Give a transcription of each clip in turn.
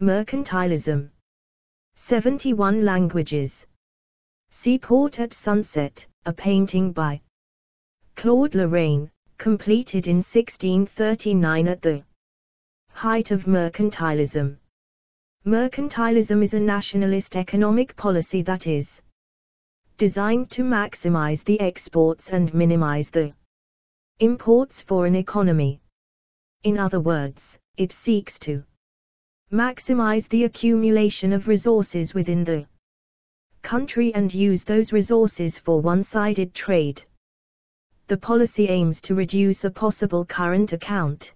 Mercantilism. 71 languages. Seaport at Sunset, a painting by Claude Lorrain, completed in 1639 at the height of mercantilism. Mercantilism is a nationalist economic policy that is designed to maximize the exports and minimize the imports for an economy. In other words, it seeks to maximize the accumulation of resources within the country and use those resources for one-sided trade. The policy aims to reduce a possible current account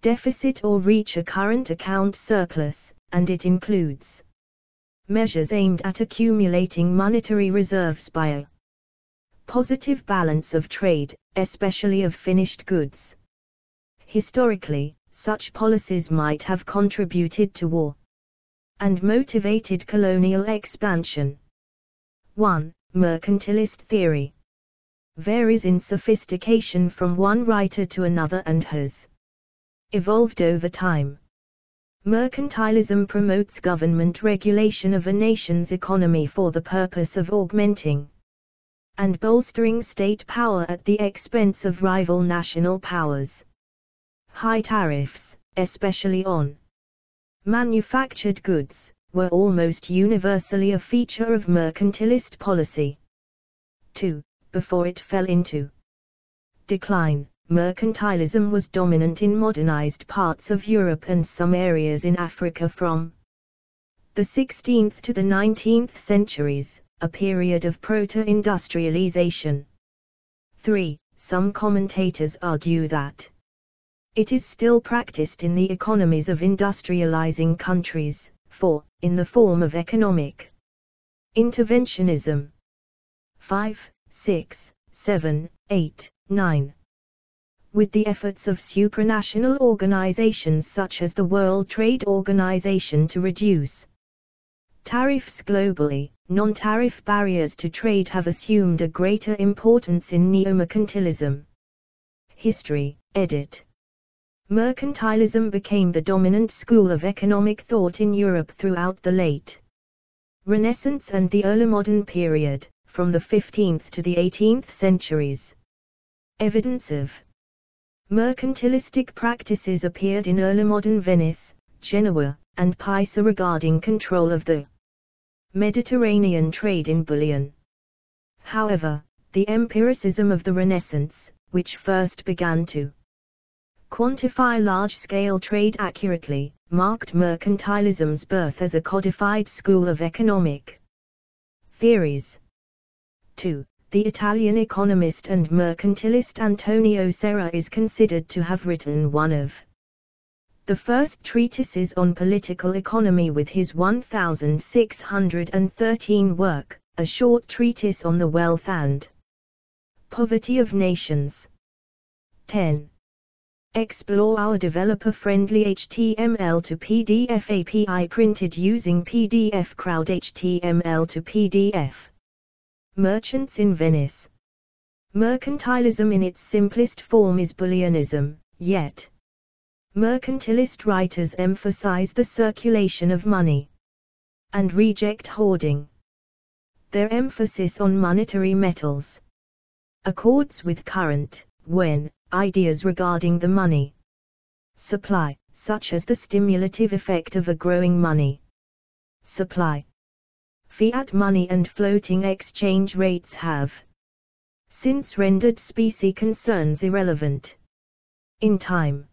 deficit or reach a current account surplus, and it includes measures aimed at accumulating monetary reserves by a positive balance of trade, especially of finished goods. Historically, such policies might have contributed to war and motivated colonial expansion. 1. Mercantilist theory varies in sophistication from one writer to another and has evolved over time. Mercantilism promotes government regulation of a nation's economy for the purpose of augmenting and bolstering state power at the expense of rival national powers. High tariffs, especially on manufactured goods, were almost universally a feature of mercantilist policy. 2. Before it fell into decline, mercantilism was dominant in modernized parts of Europe and some areas in Africa from the 16th to the 19th centuries, a period of proto-industrialization. 3. Some commentators argue that it is still practiced in the economies of industrializing countries, for, in the form of economic interventionism. 5, 6, 7, 8, 9. With the efforts of supranational organizations such as the World Trade Organization to reduce tariffs globally, non-tariff barriers to trade have assumed a greater importance in neo-mercantilism. History, edit. Mercantilism became the dominant school of economic thought in Europe throughout the late Renaissance and the early modern period, from the 15th to the 18th centuries. Evidence of mercantilistic practices appeared in early modern Venice, Genoa, and Pisa regarding control of the Mediterranean trade in bullion. However, the empiricism of the Renaissance, which first began to quantify large-scale trade accurately, marked mercantilism's birth as a codified school of economic theories. 2. The Italian economist and mercantilist Antonio Serra is considered to have written one of the first treatises on political economy with his 1613 work, a short treatise on the wealth and poverty of nations. 10. Explore our developer-friendly HTML to PDF API printed using PDF Crowd HTML to PDF. Merchants in Venice. Mercantilism in its simplest form is bullionism, yet mercantilist writers emphasize the circulation of money and reject hoarding. Their emphasis on monetary metals accords with current, when, ideas regarding the money supply, such as the stimulative effect of a growing money supply. Fiat money and floating exchange rates have since rendered specie concerns irrelevant. In time,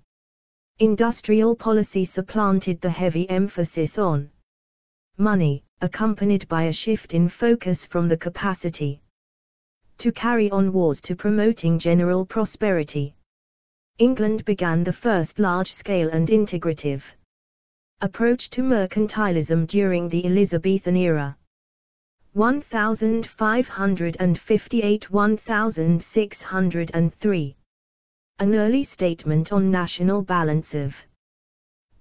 industrial policy supplanted the heavy emphasis on money, accompanied by a shift in focus from the capacity to carry on wars to promoting general prosperity. England began the first large-scale and integrative approach to mercantilism during the Elizabethan era. 1558-1603 An early statement on national balance of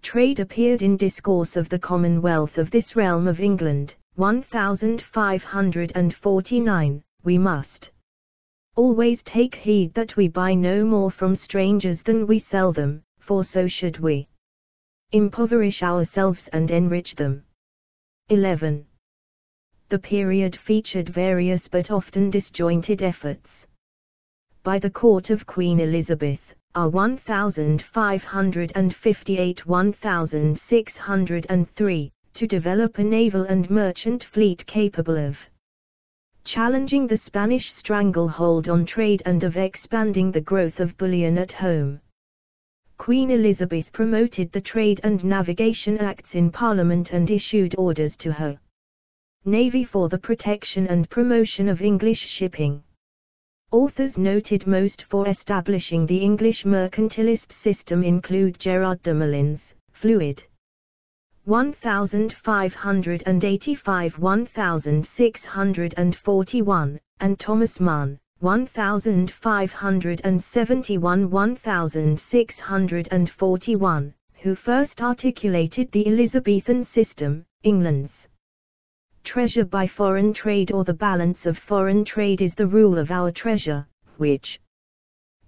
trade appeared in Discourse of the Commonwealth of this realm of England, 1549 we must always take heed that we buy no more from strangers than we sell them, for so should we. impoverish ourselves and enrich them. 11. The period featured various but often disjointed efforts. By the court of Queen Elizabeth, are 1558-1603, to develop a naval and merchant fleet capable of challenging the Spanish stranglehold on trade and of expanding the growth of bullion at home. Queen Elizabeth promoted the Trade and Navigation Acts in Parliament and issued orders to her Navy for the protection and promotion of English shipping. Authors noted most for establishing the English mercantilist system include Gerard de Malynes, Fluid. 1585-1641, and Thomas Mun, 1571-1641, who first articulated the Elizabethan system, England's treasure by foreign trade or the balance of foreign trade is the rule of our treasure, which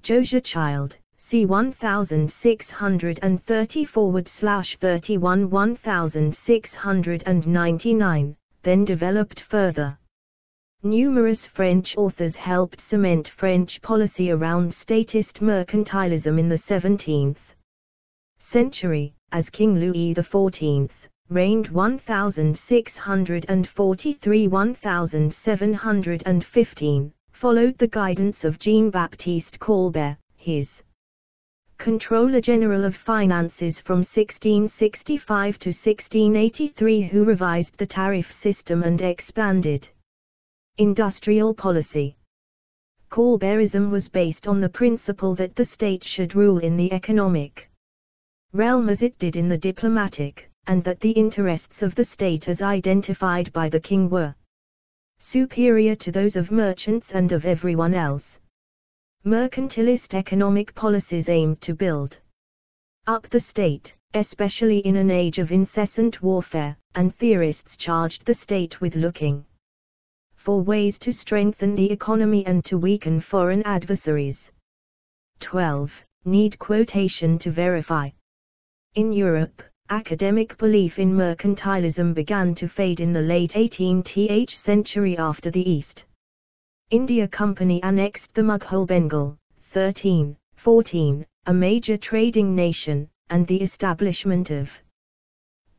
Josiah Child, c 1630 forward slash 31 1699, then developed further. Numerous French authors helped cement French policy around statist mercantilism in the 17th century, as King Louis XIV reigned 1643-1715, followed the guidance of Jean-Baptiste Colbert, his Controller General of Finances from 1665 to 1683 who revised the tariff system and expanded Industrial policy. Colbertism was based on the principle that the state should rule in the economic realm as it did in the diplomatic, and that the interests of the state as identified by the king were superior to those of merchants and of everyone else. Mercantilist economic policies aimed to build up the state, especially in an age of incessant warfare, and theorists charged the state with looking for ways to strengthen the economy and to weaken foreign adversaries. 12. Need quotation to verify. In Europe, academic belief in mercantilism began to fade in the late 18th century after the East India Company annexed the Mughal Bengal, 13, 14, a major trading nation, and the establishment of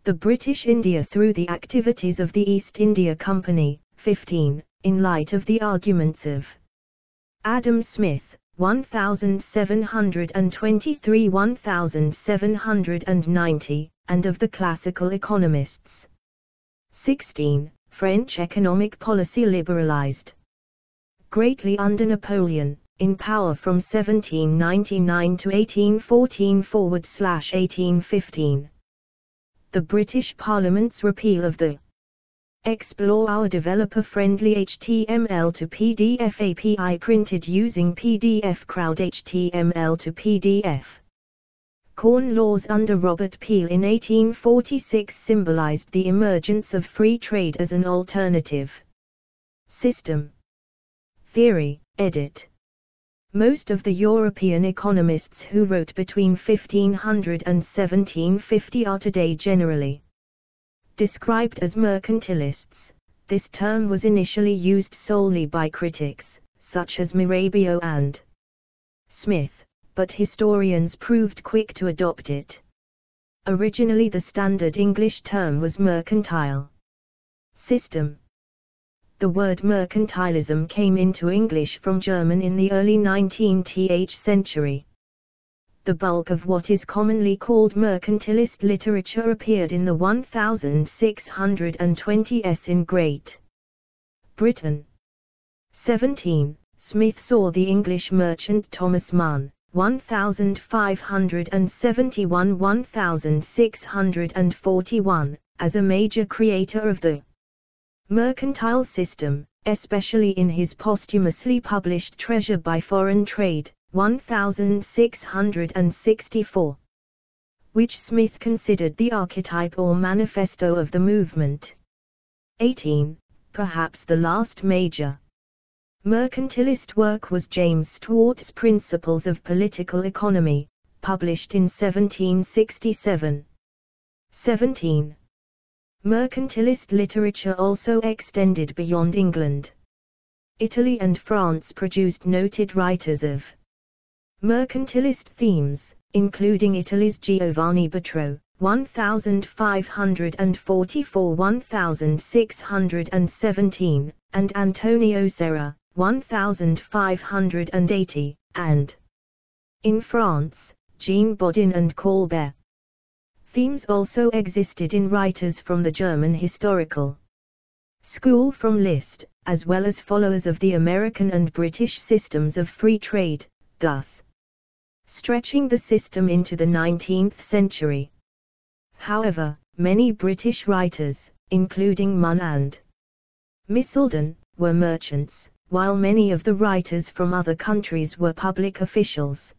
the British India through the activities of the East India Company, 15, in light of the arguments of Adam Smith, 1723-1790, and of the classical economists. 16. French economic policy liberalized. Greatly under Napoleon, in power from 1799 to 1814 forward slash 1815. The British Parliament's repeal of the Explore our developer-friendly HTML to PDF API printed using PDF Crowd HTML to PDF. Corn laws under Robert Peel in 1846 symbolized the emergence of free trade as an alternative system. Theory, edit. Most of the European economists who wrote between 1500 and 1750 are today generally Described as mercantilists, this term was initially used solely by critics, such as Mirabeau and Smith, but historians proved quick to adopt it. Originally the standard English term was mercantile system. The word mercantilism came into English from German in the early 19th century the bulk of what is commonly called mercantilist literature appeared in the 1620s in Great Britain. 17. Smith saw the English merchant Thomas Mun, 1571-1641, as a major creator of the mercantile system, especially in his posthumously published Treasure by Foreign Trade, 1664, which Smith considered the archetype or manifesto of the movement. 18. Perhaps the last major mercantilist work was James Steuart's Principles of Political Economy, published in 1767. 17. Mercantilist literature also extended beyond England. Italy and France produced noted writers of mercantilist themes, including Italy's Giovanni Botero, 1544-1617, and Antonio Serra, 1580, and in France, Jean Bodin and Colbert. Themes also existed in writers from the German historical school from List, as well as followers of the American and British systems of free trade, thus stretching the system into the 19th century. However, many British writers, including Mun and Misselden, were merchants, while many of the writers from other countries were public officials.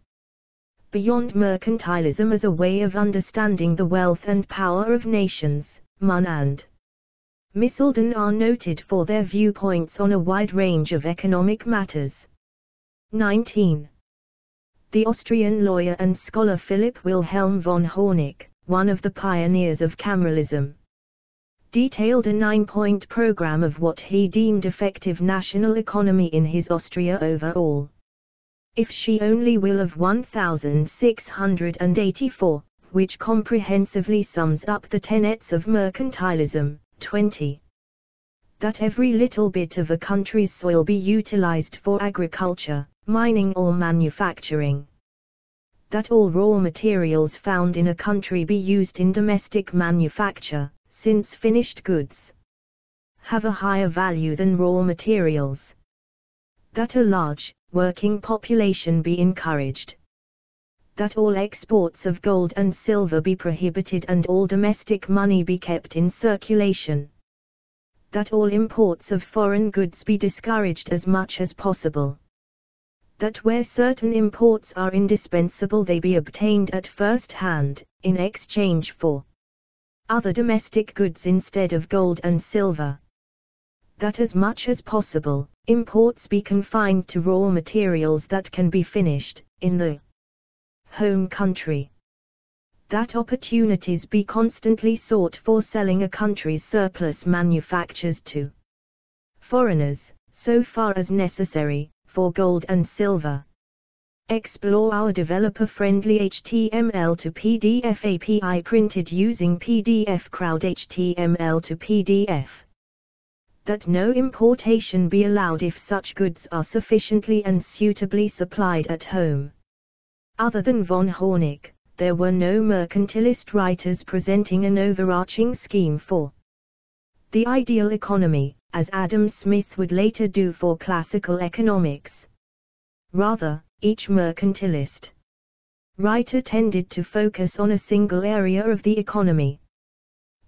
Beyond mercantilism as a way of understanding the wealth and power of nations, Mun and Misselden are noted for their viewpoints on a wide range of economic matters. 19 the Austrian lawyer and scholar Philipp Wilhelm von Hornig, one of the pioneers of Cameralism, detailed a nine-point program of what he deemed effective national economy in his Austria overall. If she only will of 1684, which comprehensively sums up the tenets of mercantilism, 20. That every little bit of a country's soil be utilized for agriculture, mining or manufacturing. That all raw materials found in a country be used in domestic manufacture, since finished goods have a higher value than raw materials. That a large, working population be encouraged. That all exports of gold and silver be prohibited and all domestic money be kept in circulation. That all imports of foreign goods be discouraged as much as possible that where certain imports are indispensable they be obtained at first hand, in exchange for other domestic goods instead of gold and silver. That as much as possible, imports be confined to raw materials that can be finished, in the home country. That opportunities be constantly sought for selling a country's surplus manufactures to foreigners, so far as necessary, for gold and silver. Explore our developer-friendly HTML to PDF API printed using PDF Crowd HTML to PDF. That no importation be allowed if such goods are sufficiently and suitably supplied at home. Other than von Hornig, there were no mercantilist writers presenting an overarching scheme for the ideal economy, as Adam Smith would later do for classical economics. Rather, each mercantilist writer tended to focus on a single area of the economy.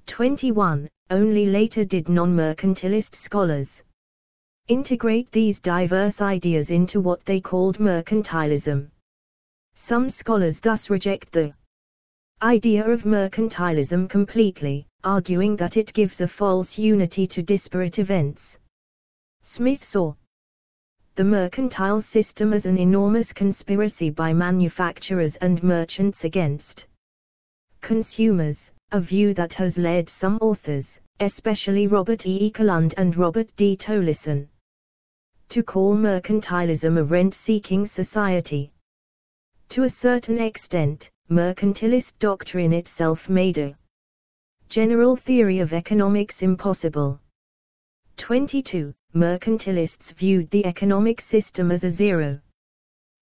21. Only later did non-mercantilist scholars integrate these diverse ideas into what they called mercantilism. Some scholars thus reject the idea of mercantilism completely, arguing that it gives a false unity to disparate events. Smith saw the mercantile system as an enormous conspiracy by manufacturers and merchants against consumers, a view that has led some authors, especially Robert E. Ekelund and Robert D. Tollison, to call mercantilism a rent-seeking society. To a certain extent, mercantilist doctrine itself made a General Theory of Economics impossible. 22. Mercantilists viewed the economic system as a zero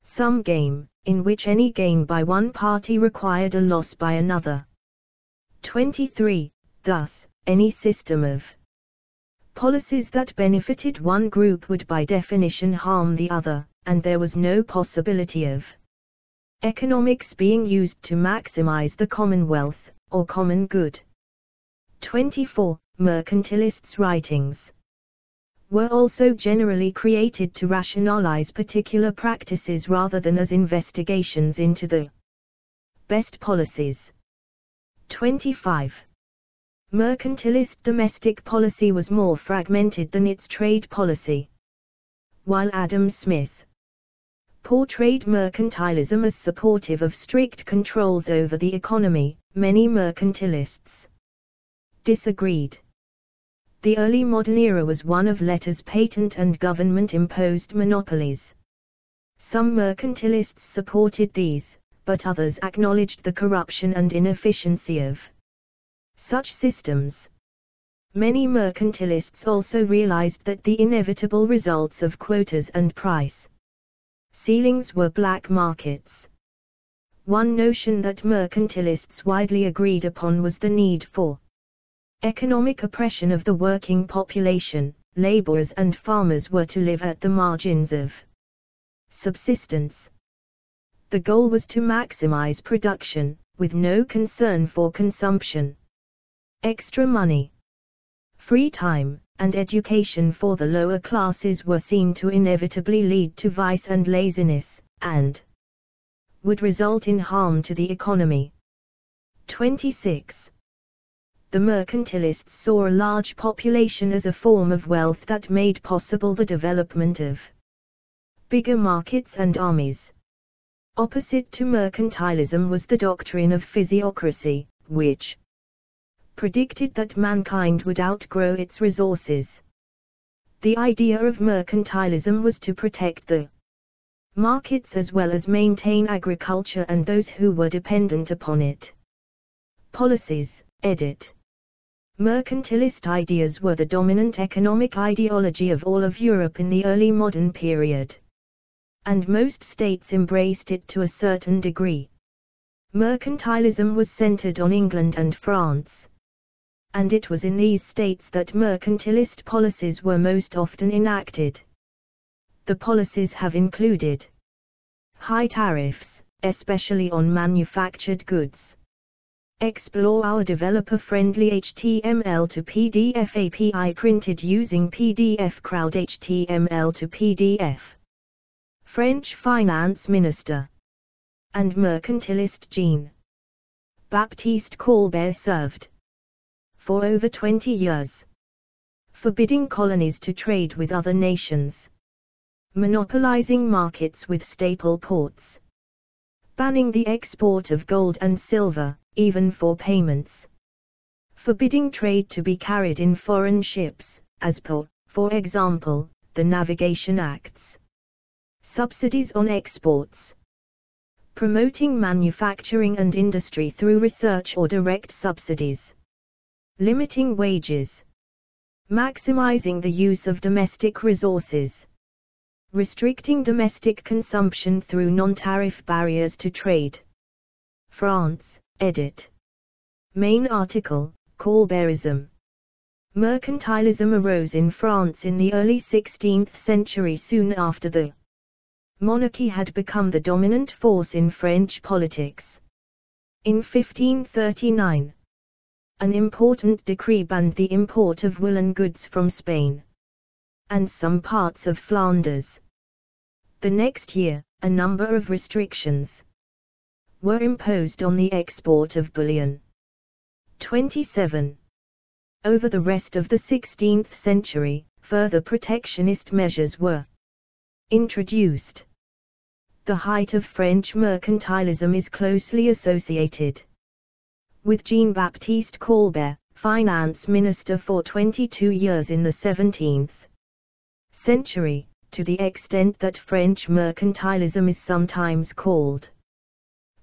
sum game, in which any gain by one party required a loss by another. 23. Thus, any system of policies that benefited one group would by definition harm the other, and there was no possibility of economics being used to maximize the commonwealth, or common good. 24. Mercantilists' writings were also generally created to rationalize particular practices rather than as investigations into the best policies. 25. Mercantilist domestic policy was more fragmented than its trade policy. While Adam Smith portrayed mercantilism as supportive of strict controls over the economy, many mercantilists disagreed. The early modern era was one of letters patent and government imposed monopolies. Some mercantilists supported these, but others acknowledged the corruption and inefficiency of such systems. Many mercantilists also realized that the inevitable results of quotas and price ceilings were black markets. One notion that mercantilists widely agreed upon was the need for economic oppression of the working population, laborers and farmers were to live at the margins of subsistence. The goal was to maximize production, with no concern for consumption. Extra money, free time, and education for the lower classes were seen to inevitably lead to vice and laziness, and would result in harm to the economy. 26. The mercantilists saw a large population as a form of wealth that made possible the development of bigger markets and armies. Opposite to mercantilism was the doctrine of physiocracy, which predicted that mankind would outgrow its resources. The idea of mercantilism was to protect the markets as well as maintain agriculture and those who were dependent upon it. Policies, edit. Mercantilist ideas were the dominant economic ideology of all of Europe in the early modern period. And most states embraced it to a certain degree. Mercantilism was centered on England and France. And it was in these states that mercantilist policies were most often enacted. The policies have included high tariffs, especially on manufactured goods. Explore our developer-friendly HTML to PDF API printed using PDF Crowd HTML to PDF. French Finance Minister and mercantilist Jean Baptiste Colbert served for over 20 years, forbidding colonies to trade with other nations monopolizing markets with staple ports, banning the export of gold and silver, even for payments, forbidding trade to be carried in foreign ships, as per, for example, the Navigation Acts, subsidies on exports, promoting manufacturing and industry through research or direct subsidies, limiting wages, maximizing the use of domestic resources restricting domestic consumption through non-tariff barriers to trade. France, edit. Main article, Colbertism. Mercantilism arose in France in the early 16th century soon after the monarchy had become the dominant force in French politics. In 1539, an important decree banned the import of woolen goods from Spain and some parts of Flanders. The next year, a number of restrictions were imposed on the export of bullion. 27. Over the rest of the 16th century, further protectionist measures were introduced. The height of French mercantilism is closely associated with Jean-Baptiste Colbert, finance minister for 22 years in the 17th century, to the extent that French mercantilism is sometimes called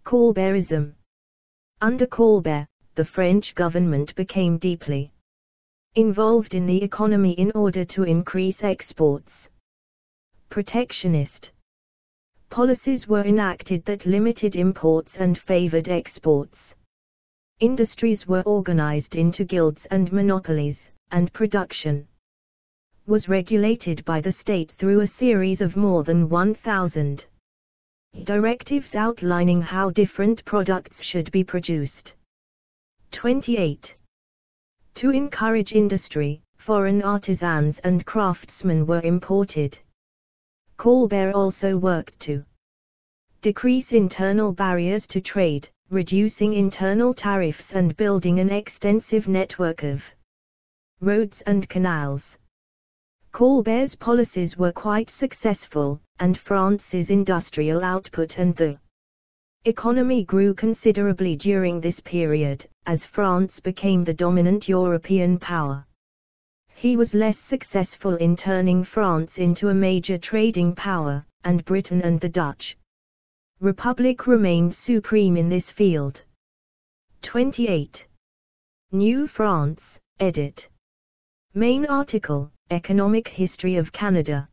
Colbertism. Under Colbert, the French government became deeply involved in the economy in order to increase exports. Protectionist policies were enacted that limited imports and favored exports. Industries were organized into guilds and monopolies, and production was regulated by the state through a series of more than 1,000 directives outlining how different products should be produced. 28. To encourage industry, foreign artisans and craftsmen were imported. Colbert also worked to decrease internal barriers to trade, reducing internal tariffs and building an extensive network of roads and canals. Colbert's policies were quite successful, and France's industrial output and the Economy grew considerably during this period, as France became the dominant European power. He was less successful in turning France into a major trading power, and Britain and the Dutch Republic remained supreme in this field. 28. New France, edit. Main article, Economic History of Canada.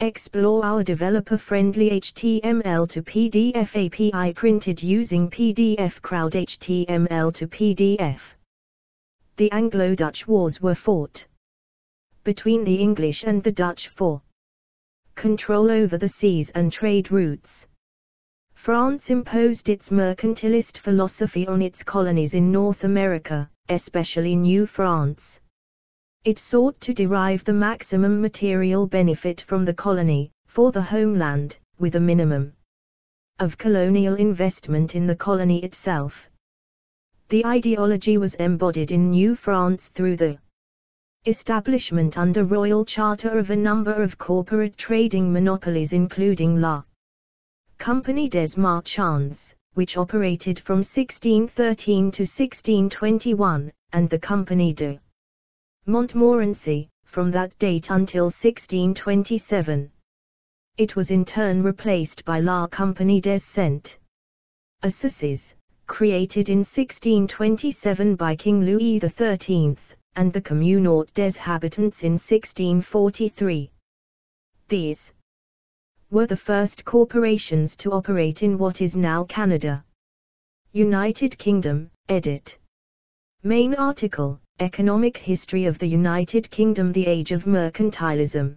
Explore our developer-friendly HTML to PDF API printed using PDF Crowd HTML to PDF. The Anglo-Dutch Wars were fought between the English and the Dutch for control over the seas and trade routes. France imposed its mercantilist philosophy on its colonies in North America, especially New France. It sought to derive the maximum material benefit from the colony, for the homeland, with a minimum of colonial investment in the colony itself. The ideology was embodied in New France through the establishment under royal charter of a number of corporate trading monopolies including La Compagnie des Marchands, which operated from 1613 to 1621, and the Compagnie de Montmorency, from that date until 1627. It was in turn replaced by La Compagnie des Cent Associés, created in 1627 by King Louis XIII, and the Communauté des Habitants in 1643. These were the first corporations to operate in what is now Canada. United Kingdom, edit. Main article, Economic History of the United Kingdom The Age of Mercantilism.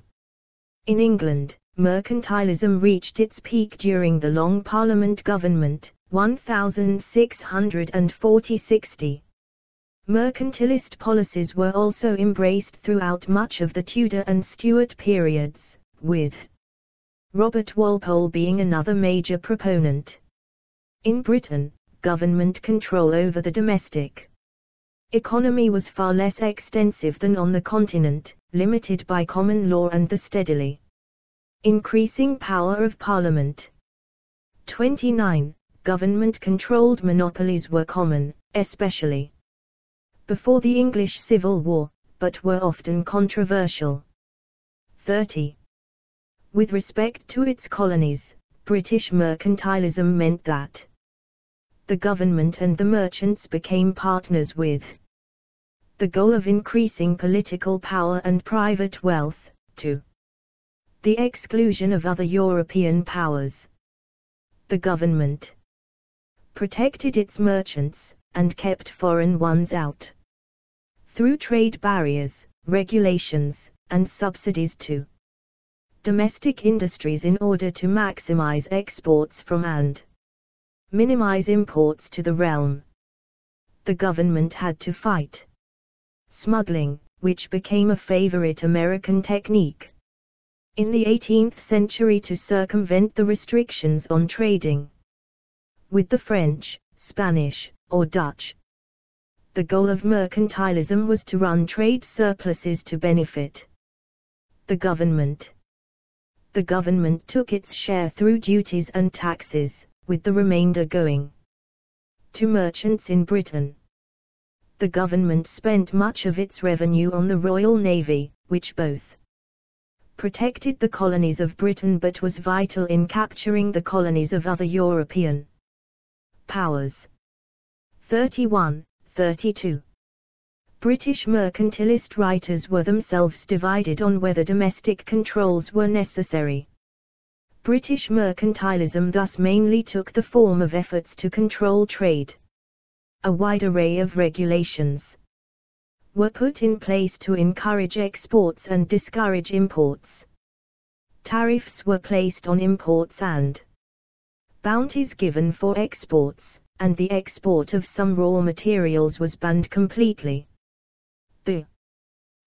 In England, mercantilism reached its peak during the Long Parliament government, 1640-60. Mercantilist policies were also embraced throughout much of the Tudor and Stuart periods, with Robert Walpole being another major proponent. In Britain, government control over the domestic economy was far less extensive than on the continent, limited by common law and the steadily increasing power of Parliament. 29. Government-controlled monopolies were common, especially before the English Civil War, but were often controversial. 30. With respect to its colonies, British mercantilism meant that the government and the merchants became partners with the goal of increasing political power and private wealth, to the exclusion of other European powers. The government protected its merchants, and kept foreign ones out through trade barriers, regulations, and subsidies to domestic industries in order to maximize exports from and minimize imports to the realm. The government had to fight smuggling, which became a favorite American technique in the 18th century to circumvent the restrictions on trading with the French, Spanish, or Dutch, the goal of mercantilism was to run trade surpluses to benefit the government. The government took its share through duties and taxes, with the remainder going to merchants in Britain. The government spent much of its revenue on the Royal Navy, which both protected the colonies of Britain but was vital in capturing the colonies of other European powers. 31. 32. British mercantilist writers were themselves divided on whether domestic controls were necessary. British mercantilism thus mainly took the form of efforts to control trade. A wide array of regulations were put in place to encourage exports and discourage imports. Tariffs were placed on imports and bounties given for exports and the export of some raw materials was banned completely. The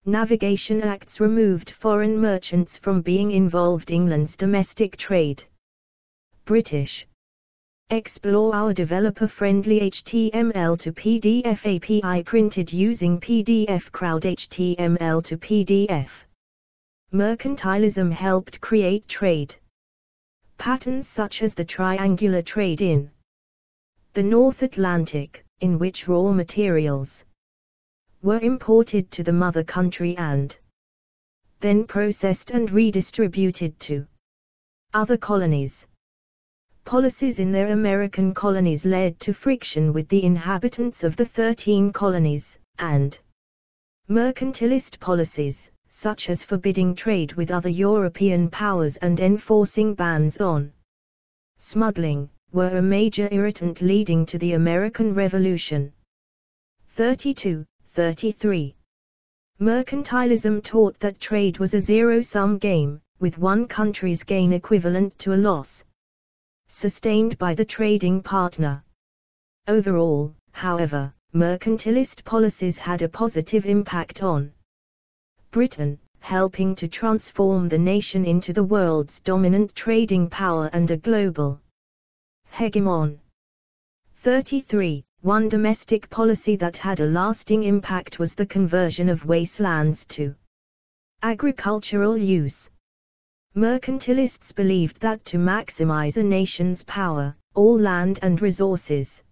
Navigation Acts removed foreign merchants from being involved England's domestic trade. British Explore our developer-friendly HTML to PDF API printed using PDF Crowd HTML to PDF. Mercantilism helped create trade Patterns such as the triangular trade in the North Atlantic, in which raw materials were imported to the mother country and then processed and redistributed to other colonies. Policies in their American colonies led to friction with the inhabitants of the 13 colonies, and mercantilist policies, such as forbidding trade with other European powers and enforcing bans on smuggling, were a major irritant leading to the American Revolution. 32, 33. Mercantilism taught that trade was a zero-sum game, with one country's gain equivalent to a loss sustained by the trading partner. Overall, however, mercantilist policies had a positive impact on Britain, helping to transform the nation into the world's dominant trading power and a global hegemon. 33. One domestic policy that had a lasting impact was the conversion of wastelands to agricultural use. Mercantilists believed that to maximize a nation's power, all land and resources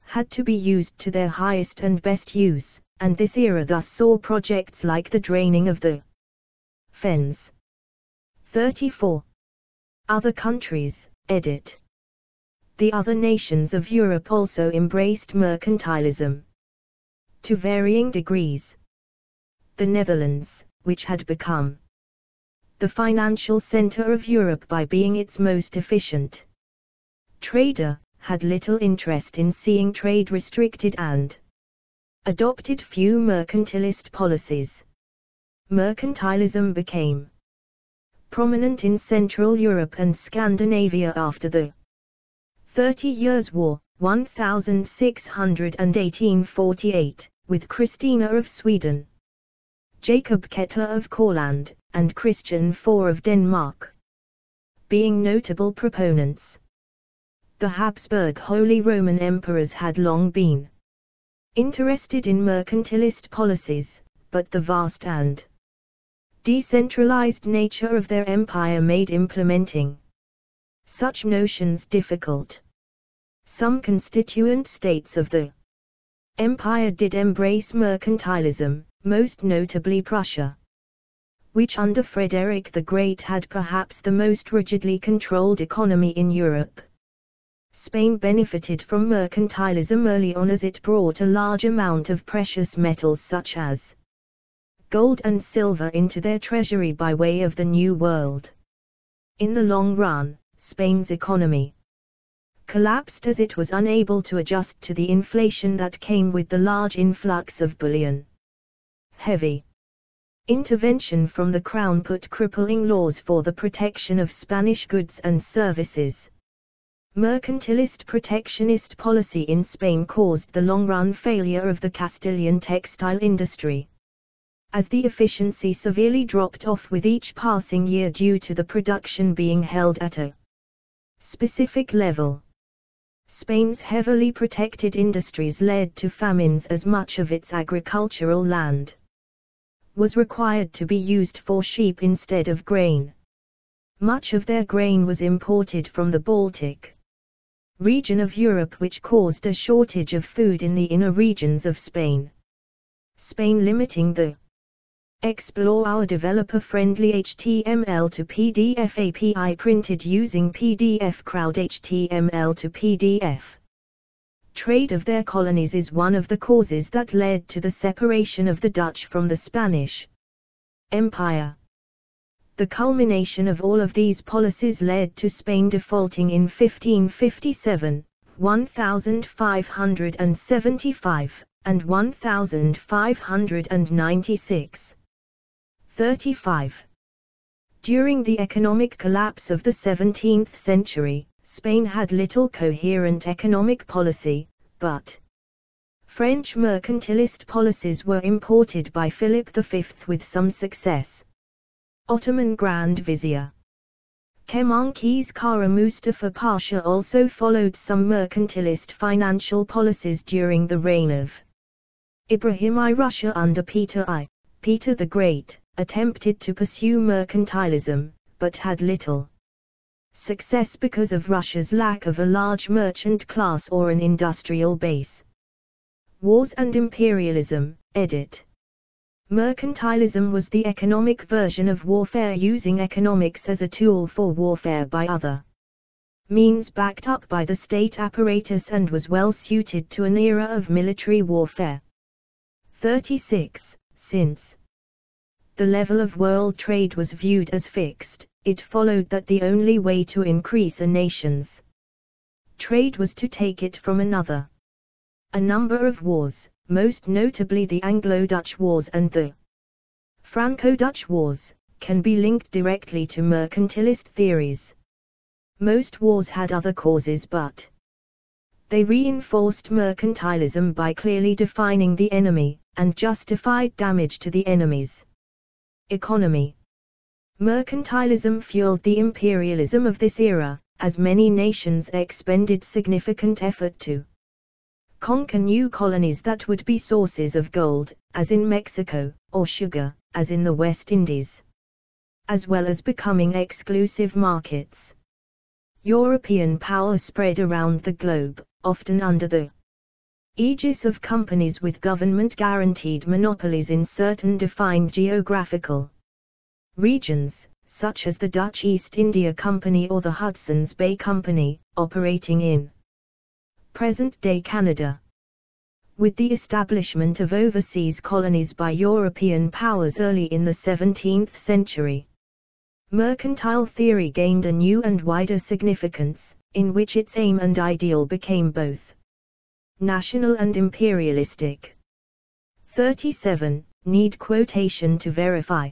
had to be used to their highest and best use, and this era thus saw projects like the draining of the Fens. 34. Other countries, edit. The other nations of Europe also embraced mercantilism. To varying degrees. The Netherlands, which had become the financial center of Europe by being its most efficient trader, had little interest in seeing trade restricted and adopted few mercantilist policies. Mercantilism became prominent in Central Europe and Scandinavia after the Thirty Years' War, 1618-48, with Christina of Sweden, Jacob Kettler of Courland, and Christian IV of Denmark, being notable proponents. The Habsburg Holy Roman Emperors had long been interested in mercantilist policies, but the vast and decentralized nature of their empire made implementing such notions difficult. Some constituent states of the empire did embrace mercantilism, most notably Prussia, which under Frederick the Great had perhaps the most rigidly controlled economy in Europe. Spain benefited from mercantilism early on as it brought a large amount of precious metals such as gold and silver into their treasury by way of the New World. In the long run, Spain's economy collapsed as it was unable to adjust to the inflation that came with the large influx of bullion. Heavy intervention from the Crown put crippling laws for the protection of Spanish goods and services. Mercantilist protectionist policy in Spain caused the long-run failure of the Castilian textile industry. As the efficiency severely dropped off with each passing year due to the production being held at a specific level. Spain's heavily protected industries led to famines as much of its agricultural land was required to be used for sheep instead of grain. Much of their grain was imported from the Baltic region of Europe which caused a shortage of food in the inner regions of Spain. Spain limiting the Explore our developer-friendly HTML to PDF API printed using PDF Crowd HTML to PDF. Trade of their colonies is one of the causes that led to the separation of the Dutch from the Spanish Empire. The culmination of all of these policies led to Spain defaulting in 1557, 1575, and 1596. 35. During the economic collapse of the 17th century, Spain had little coherent economic policy, but French mercantilist policies were imported by Philip V with some success. Ottoman Grand Vizier. Kemankeş Kara Mustafa Pasha also followed some mercantilist financial policies during the reign of Ibrahim I. Russia under Peter I. Peter the Great attempted to pursue mercantilism, but had little Success because of Russia's lack of a large merchant class or an industrial base. Wars and Imperialism, edit. Mercantilism was the economic version of warfare using economics as a tool for warfare by other means backed up by the state apparatus and was well suited to an era of military warfare. 36. Since the level of world trade was viewed as fixed, it followed that the only way to increase a nation's trade was to take it from another. A number of wars, most notably the Anglo-Dutch Wars and the Franco-Dutch Wars, can be linked directly to mercantilist theories. Most wars had other causes but they reinforced mercantilism by clearly defining the enemy, and justified damage to the enemy's economy. Mercantilism fueled the imperialism of this era, as many nations expended significant effort to conquer new colonies that would be sources of gold, as in Mexico, or sugar, as in the West Indies, as well as becoming exclusive markets. European power spread around the globe, often under the aegis of companies with government-guaranteed monopolies in certain defined geographical regions, such as the Dutch East India Company or the Hudson's Bay Company, operating in present-day Canada. With the establishment of overseas colonies by European powers early in the 17th century, mercantile theory gained a new and wider significance, in which its aim and ideal became both national and imperialistic. 37. Need quotation to verify.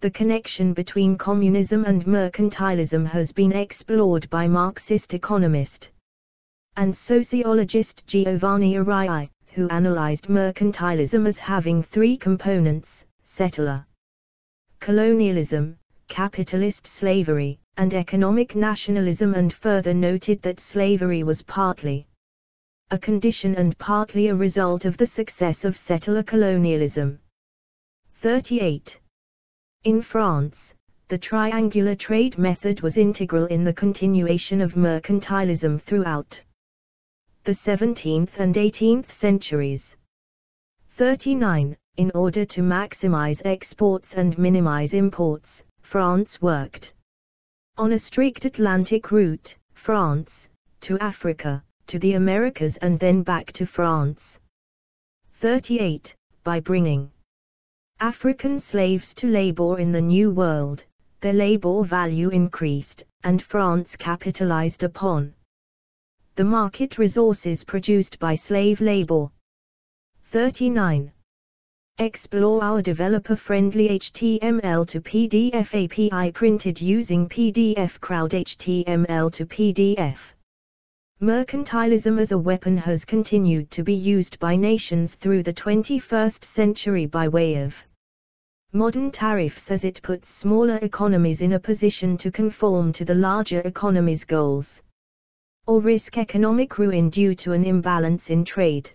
The connection between communism and mercantilism has been explored by Marxist economist and sociologist Giovanni Arrighi, who analyzed mercantilism as having three components, settler colonialism, capitalist slavery, and economic nationalism and further noted that slavery was partly a condition and partly a result of the success of settler colonialism. 38. In France, the triangular trade method was integral in the continuation of mercantilism throughout the 17th and 18th centuries. 39. In order to maximize exports and minimize imports, France worked on a strict Atlantic route, France, to Africa, to the Americas and then back to France. 38. By bringing African slaves to labor in the New World, their labor value increased, and France capitalized upon the market resources produced by slave labor. 39. Explore our developer-friendly HTML to PDF API printed using PDF Crowd HTML to PDF. Mercantilism as a weapon has continued to be used by nations through the 21st century by way of modern tariffs as it puts smaller economies in a position to conform to the larger economy's goals or risk economic ruin due to an imbalance in trade.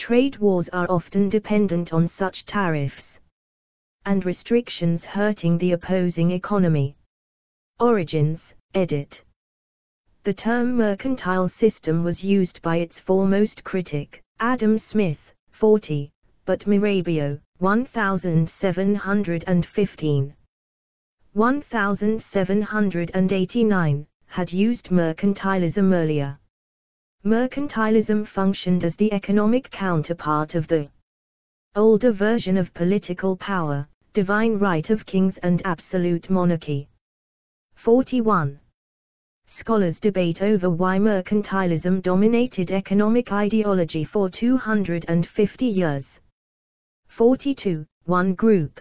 Trade wars are often dependent on such tariffs and restrictions hurting the opposing economy. Origins, edit. The term mercantile system was used by its foremost critic, Adam Smith, 40, but Mirabeau, 1715. 1789, had used mercantilism earlier. Mercantilism functioned as the economic counterpart of the older version of political power, divine right of kings and absolute monarchy. 41. Scholars debate over why mercantilism dominated economic ideology for 250 years. 42. One group,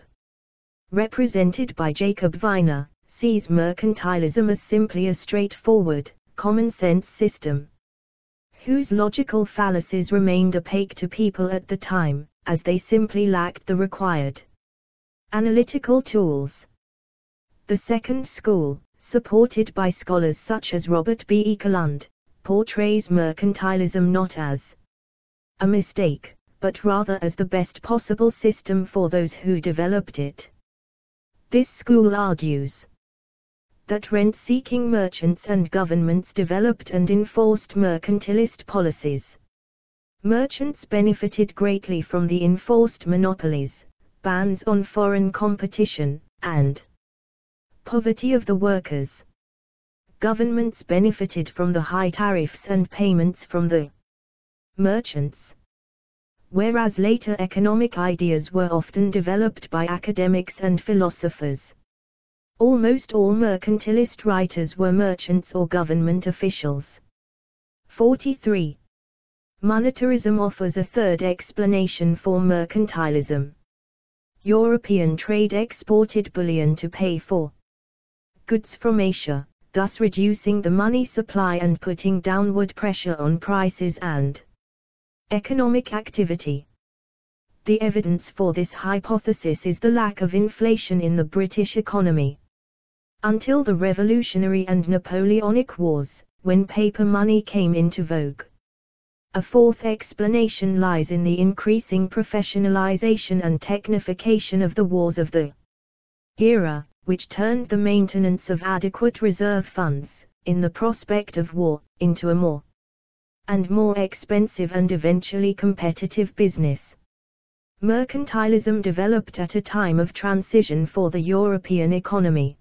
represented by Jacob Viner, sees mercantilism as simply a straightforward, common-sense system, whose logical fallacies remained opaque to people at the time, as they simply lacked the required analytical tools. The second school, supported by scholars such as Robert B. Ekelund, portrays mercantilism not as a mistake, but rather as the best possible system for those who developed it. This school argues that rent-seeking merchants and governments developed and enforced mercantilist policies. Merchants benefited greatly from the enforced monopolies, bans on foreign competition, and poverty of the workers. Governments benefited from the high tariffs and payments from the merchants. Whereas later economic ideas were often developed by academics and philosophers. Almost all mercantilist writers were merchants or government officials. 43. Monetarism offers a third explanation for mercantilism. European trade exported bullion to pay for goods from Asia, thus reducing the money supply and putting downward pressure on prices and economic activity. The evidence for this hypothesis is the lack of inflation in the British economy. Until the Revolutionary and Napoleonic Wars, when paper money came into vogue. A fourth explanation lies in the increasing professionalization and technification of the wars of the era, which turned the maintenance of adequate reserve funds, in the prospect of war, into a more and more expensive and eventually competitive business. Mercantilism developed at a time of transition for the European economy.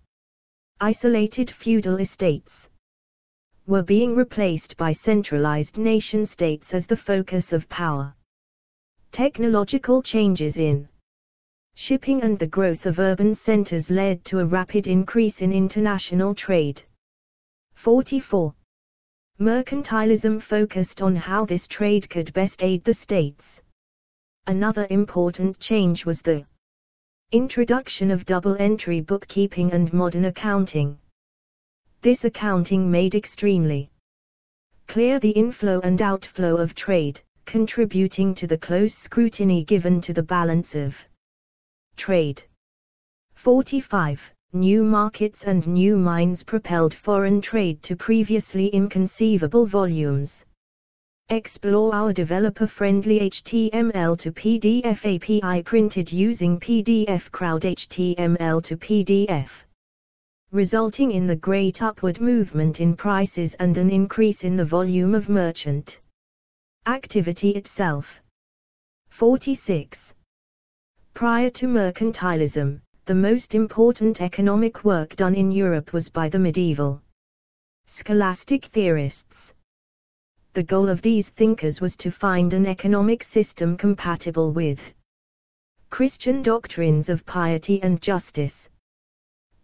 Isolated feudal estates, were being replaced by centralized nation-states as the focus of power. Technological changes in shipping and the growth of urban centers led to a rapid increase in international trade. 44. Mercantilism focused on how this trade could best aid the states. Another important change was the introduction of double-entry bookkeeping and modern accounting. This accounting made extremely clear the inflow and outflow of trade, contributing to the close scrutiny given to the balance of trade. 45. New markets and new mines propelled foreign trade to previously inconceivable volumes. Explore our developer-friendly HTML to PDF API printed using PDF Crowd HTML to PDF resulting in the great upward movement in prices and an increase in the volume of merchant activity itself. 46. Prior to mercantilism, the most important economic work done in Europe was by the medieval scholastic theorists. The goal of these thinkers was to find an economic system compatible with Christian doctrines of piety and justice,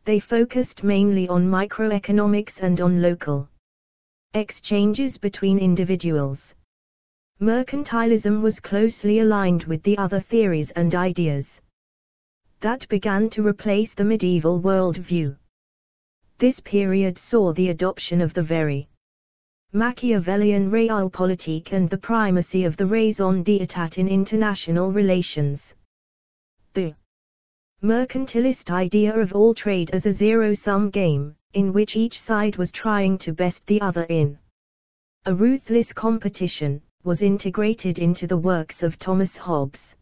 they focused mainly on microeconomics and on local exchanges between individuals. Mercantilism was closely aligned with the other theories and ideas that began to replace the medieval worldview. This period saw the adoption of the very Machiavellian realpolitik and the primacy of the raison d'etat in international relations. The mercantilist idea of all trade as a zero-sum game, in which each side was trying to best the other in a ruthless competition, was integrated into the works of Thomas Hobbes.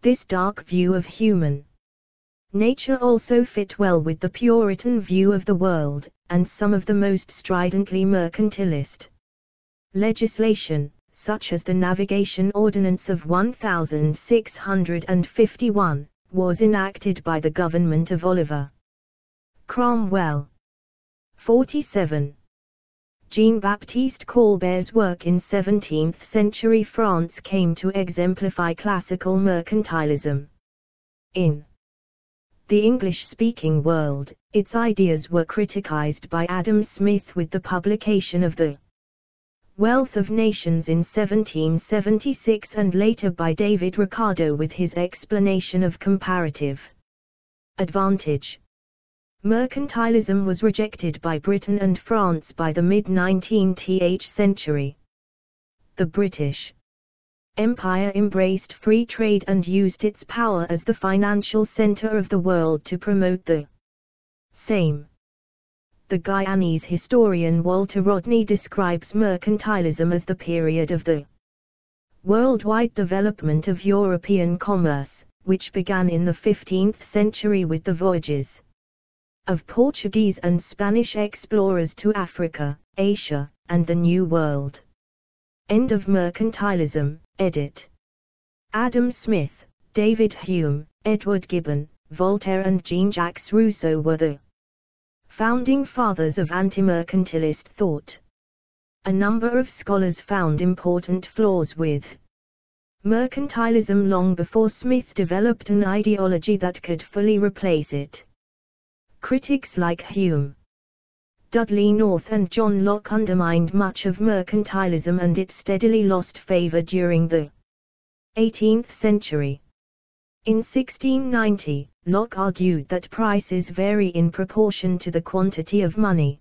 This dark view of human nature also fit well with the Puritan view of the world, and some of the most stridently mercantilist legislation, such as the Navigation Ordinance of 1651, was enacted by the government of Oliver Cromwell. 47. Jean-Baptiste Colbert's work in 17th century France came to exemplify classical mercantilism. In the English-speaking world, its ideas were criticized by Adam Smith with the publication of the Wealth of Nations in 1776 and later by David Ricardo with his explanation of comparative advantage. Mercantilism was rejected by Britain and France by the mid-19th century. The British Empire embraced free trade and used its power as the financial center of the world to promote the same the Guyanese historian Walter Rodney describes mercantilism as the period of the worldwide development of European commerce, which began in the 15th century with the voyages of Portuguese and Spanish explorers to Africa, Asia, and the New World. End of Mercantilism, edit. Adam Smith, David Hume, Edward Gibbon, Voltaire and Jean-Jacques Rousseau were the founding fathers of anti-mercantilist thought. A number of scholars found important flaws with mercantilism long before Smith developed an ideology that could fully replace it. Critics like Hume, Dudley North and John Locke undermined much of mercantilism and it steadily lost favor during the 18th century. In 1690, Locke argued that prices vary in proportion to the quantity of money.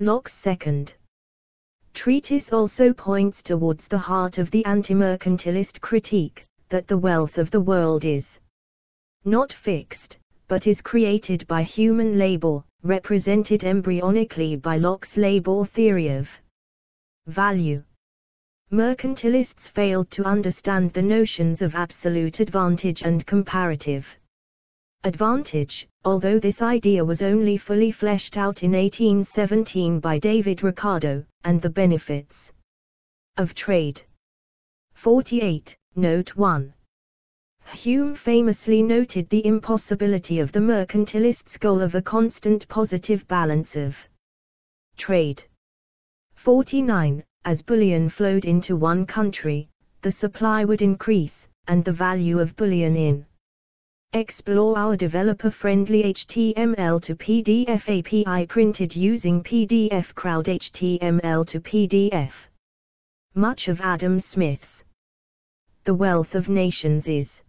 Locke's second treatise also points towards the heart of the anti-mercantilist critique, that the wealth of the world is not fixed, but is created by human labor, represented embryonically by Locke's labor theory of value. Mercantilists failed to understand the notions of absolute advantage and comparative advantage, although this idea was only fully fleshed out in 1817 by David Ricardo, and the benefits of trade. 48, Note 1. Hume famously noted the impossibility of the mercantilist's goal of a constant positive balance of trade. 49. As bullion flowed into one country, the supply would increase, and the value of bullion in Explore our developer-friendly HTML to PDF API printed using PDF Crowd HTML to PDF. Much of Adam Smith's The Wealth of Nations is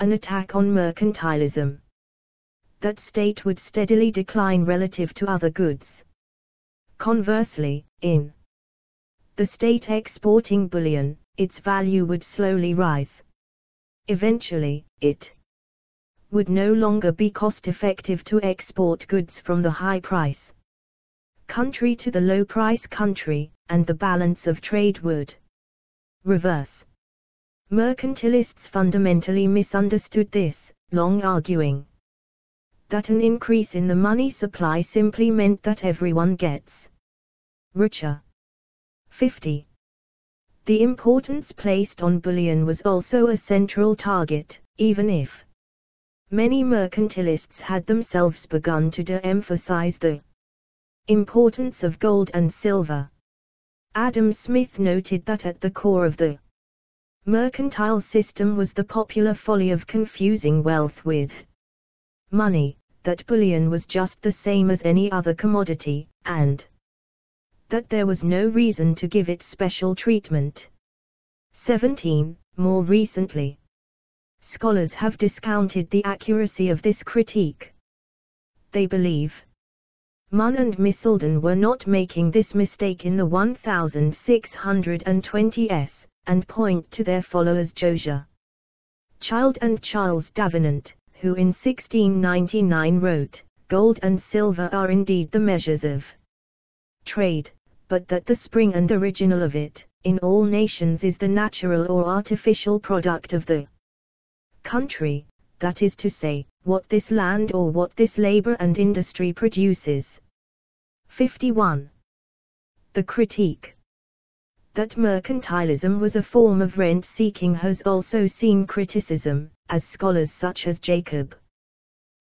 an attack on mercantilism. That state would steadily decline relative to other goods. Conversely, in the state exporting bullion, its value would slowly rise. Eventually, it would no longer be cost-effective to export goods from the high price country to the low price country, and the balance of trade would reverse. Mercantilists fundamentally misunderstood this, long arguing that an increase in the money supply simply meant that everyone gets richer. 50. The importance placed on bullion was also a central target, even if Many mercantilists had themselves begun to de-emphasize the importance of gold and silver. Adam Smith noted that at the core of the mercantile system was the popular folly of confusing wealth with money, that bullion was just the same as any other commodity, and that there was no reason to give it special treatment. 17. More recently, Scholars have discounted the accuracy of this critique. They believe Mun and Misselden were not making this mistake in the 1620s, and point to their followers Josiah Child and Charles Davenant, who in 1699 wrote, Gold and silver are indeed the measures of trade, but that the spring and original of it, in all nations is the natural or artificial product of the country, that is to say, what this land or what this labor and industry produces. 51. The critique that mercantilism was a form of rent seeking has also seen criticism, as scholars such as Jacob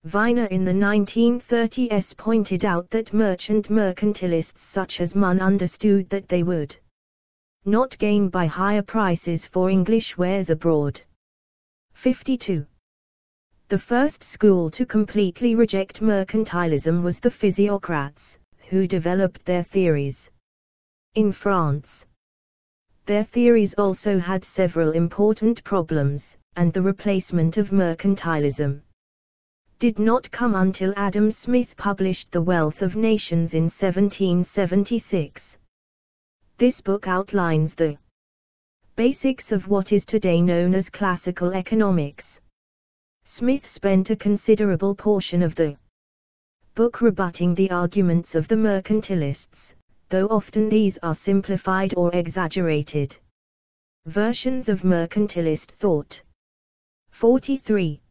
Viner in the 1930s pointed out that merchant mercantilists such as Mun understood that they would not gain by higher prices for English wares abroad. 52. The first school to completely reject mercantilism was the physiocrats, who developed their theories. In France, their theories also had several important problems, and the replacement of mercantilism did not come until Adam Smith published The Wealth of Nations in 1776. This book outlines the Basics of what is today known as classical economics. Smith spent a considerable portion of the book rebutting the arguments of the mercantilists, though often these are simplified or exaggerated. Versions of mercantilist thought. 43.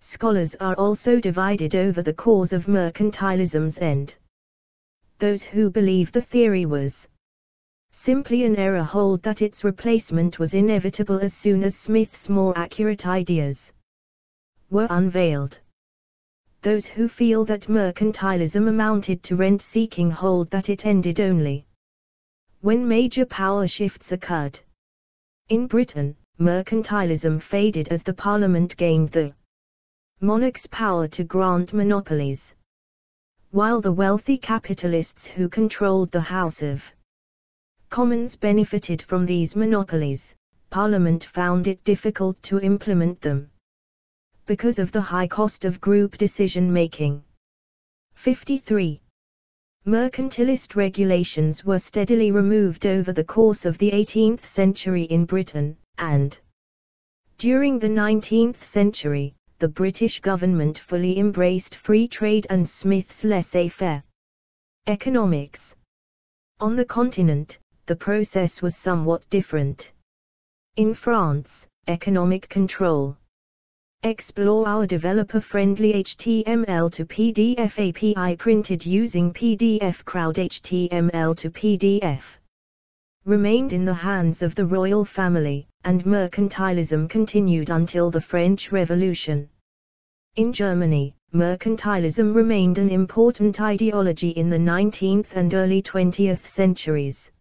Scholars are also divided over the cause of mercantilism's end. Those who believe the theory was simply an error hold that its replacement was inevitable as soon as Smith's more accurate ideas were unveiled. Those who feel that mercantilism amounted to rent seeking hold that it ended only when major power shifts occurred. In Britain, mercantilism faded as the Parliament gained the monarch's power to grant monopolies. While the wealthy capitalists who controlled the House of Commons benefited from these monopolies, Parliament found it difficult to implement them. Because of the high cost of group decision making. 53. Mercantilist regulations were steadily removed over the course of the 18th century in Britain, and during the 19th century, the British government fully embraced free trade and Smith's laissez-faire economics. On the continent, the process was somewhat different. In France, economic control. Explore our developer-friendly HTML to PDF API printed using PDF Crowd HTML to PDF remained in the hands of the royal family, and mercantilism continued until the French Revolution. In Germany, mercantilism remained an important ideology in the 19th and early 20th centuries.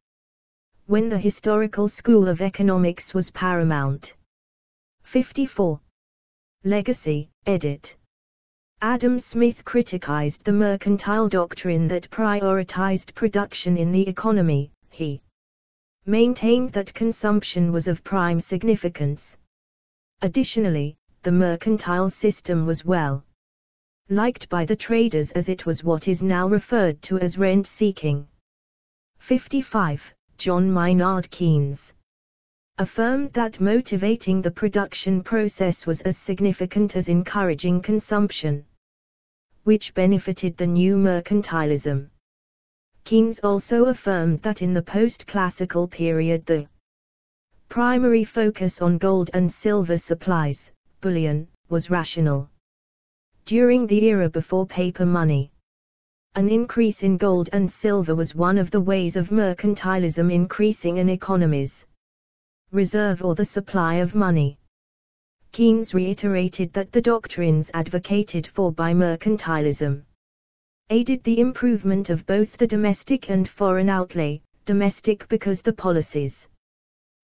When the historical school of economics was paramount. 54. Legacy, edit. Adam Smith criticized the mercantile doctrine that prioritized production in the economy, he maintained that consumption was of prime significance. Additionally, the mercantile system was well liked by the traders as it was what is now referred to as rent seeking. 55. John Maynard Keynes affirmed that motivating the production process was as significant as encouraging consumption, which benefited the new mercantilism. Keynes also affirmed that in the post-classical period the primary focus on gold and silver supplies, bullion, was rational. During the era before paper money, an increase in gold and silver was one of the ways of mercantilism increasing an economy's reserve or the supply of money. Keynes reiterated that the doctrines advocated for by mercantilism aided the improvement of both the domestic and foreign outlay, domestic because the policies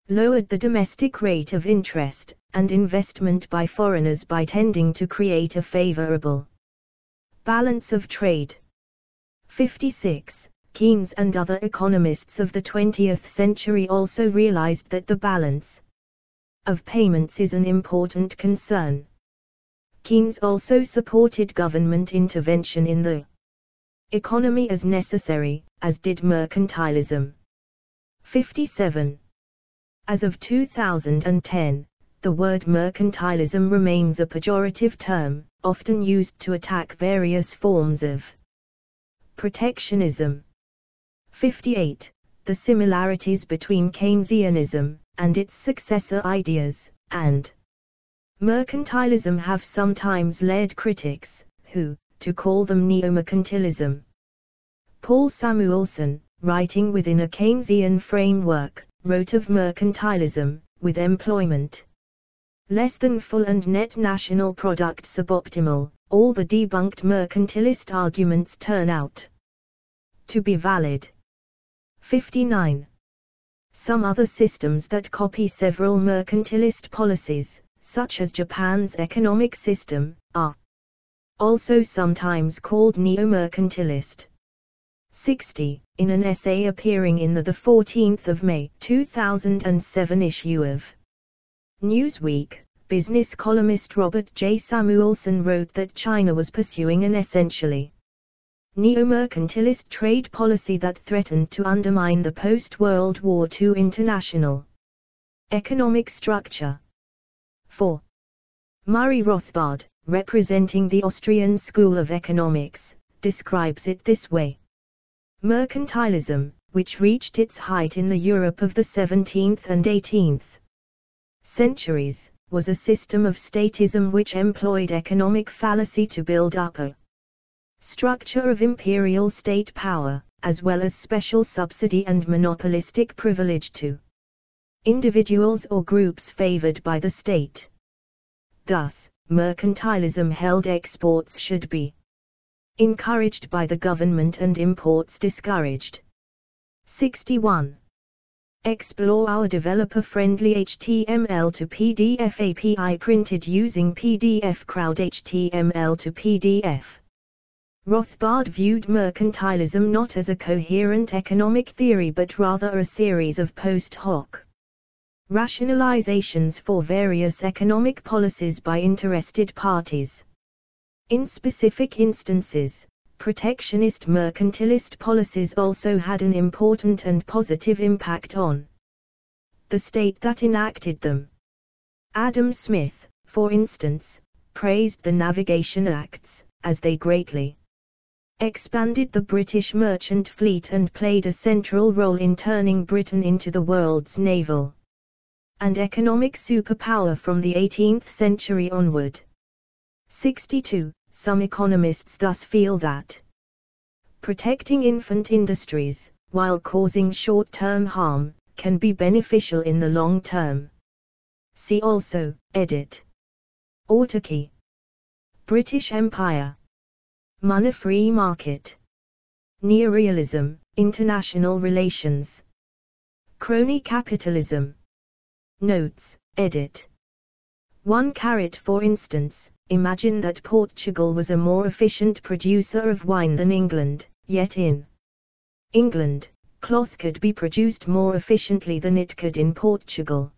lowered the domestic rate of interest and investment by foreigners by tending to create a favorable balance of trade. 56. Keynes and other economists of the 20th century also realized that the balance of payments is an important concern. Keynes also supported government intervention in the economy as necessary, as did mercantilism. 57. As of 2010, the word mercantilism remains a pejorative term, often used to attack various forms of protectionism. 58. The similarities between Keynesianism and its successor ideas and mercantilism have sometimes led critics, who, to call them neo-mercantilism. Paul Samuelson, writing within a Keynesian framework, wrote of mercantilism, with employment less than full and net national product suboptimal, all the debunked mercantilist arguments turn out to be valid. 59. Some other systems that copy several mercantilist policies, such as Japan's economic system, are also sometimes called neo-mercantilist. 60, in an essay appearing in the, the 14th of May 2007 issue of Newsweek, business columnist Robert J. Samuelson wrote that China was pursuing an essentially neo-mercantilist trade policy that threatened to undermine the post-World War II international economic structure. 4. Murray Rothbard, representing the Austrian School of Economics, describes it this way. Mercantilism, which reached its height in the Europe of the 17th and 18th centuries, was a system of statism which employed economic fallacy to build up a structure of imperial state power, as well as special subsidy and monopolistic privilege to individuals or groups favored by the state. Thus, mercantilism held exports should be encouraged by the government and imports discouraged. 61. Explore our developer-friendly HTML to PDF API printed using PDF Crowd HTML to PDF. Rothbard viewed mercantilism not as a coherent economic theory but rather a series of post hoc rationalizations for various economic policies by interested parties. In specific instances, protectionist mercantilist policies also had an important and positive impact on the state that enacted them. Adam Smith, for instance, praised the Navigation Acts, as they greatly expanded the British merchant fleet and played a central role in turning Britain into the world's naval and economic superpower from the 18th century onward. 62. Some economists thus feel that protecting infant industries, while causing short-term harm, can be beneficial in the long term. See also, edit. Autarky. British Empire. Money free market. Neorealism, international relations. Crony capitalism. Notes, edit. One carat for instance, imagine that Portugal was a more efficient producer of wine than England, yet in England, cloth could be produced more efficiently than it could in Portugal.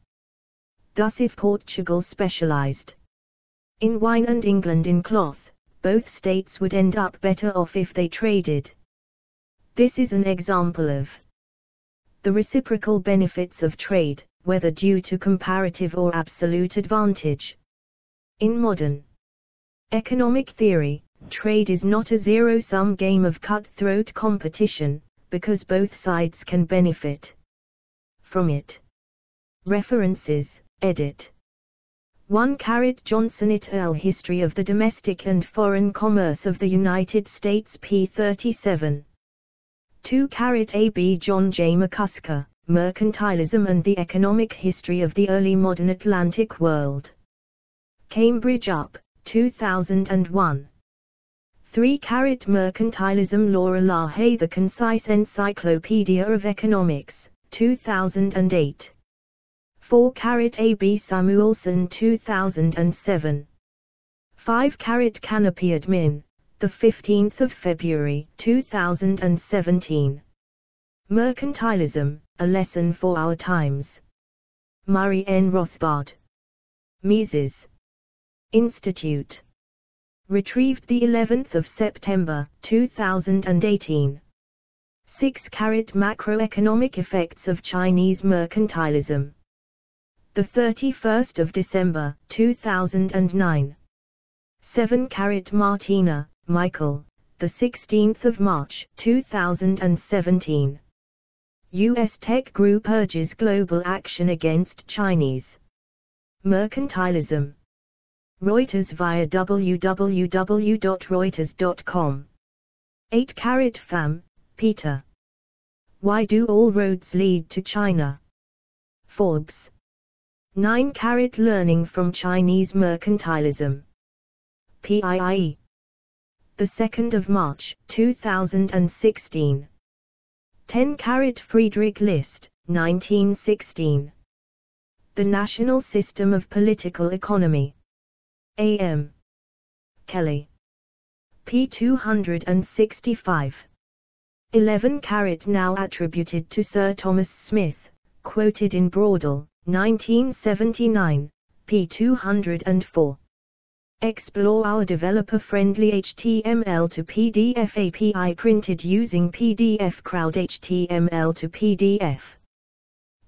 Thus if Portugal specialized in wine and England in cloth, both states would end up better off if they traded. This is an example of the reciprocal benefits of trade, whether due to comparative or absolute advantage. In modern economic theory, trade is not a zero-sum game of cutthroat competition, because both sides can benefit from it. References, edit. 1 Carat Johnson et al. History of the Domestic and Foreign Commerce of the United States p. 37. 2 Carat A.B. John J. McCusker, Mercantilism and the Economic History of the Early Modern Atlantic World. Cambridge UP, 2001. 3 Carat Mercantilism Laura Lahaye The Concise Encyclopedia of Economics, 2008. 4 carat AB Samuelson 2007. 5 carat Canopy admin, the 15th of February 2017. Mercantilism, a lesson for our times. Murray N. Rothbard. Mises Institute. Retrieved the 11th of September 2018. 6 carat macroeconomic effects of Chinese mercantilism the 31st of December, 2009. 7 Carat Martina, Michael, the 16th of March, 2017. US Tech Group urges global action against Chinese mercantilism. Reuters via www.reuters.com. 8 Carat Pham, Peter. Why do all roads lead to China? Forbes. 9 Carat Learning from Chinese Mercantilism. PIIE. The 2nd of March, 2016. 10 Carat Friedrich List, 1916. The National System of Political Economy. A.M. Kelly. P 265. 11 Carat now attributed to Sir Thomas Smith, quoted in Braudel, 1979, p. 204. Explore our developer-friendly HTML to PDF API printed using PDF Crowd HTML to PDF.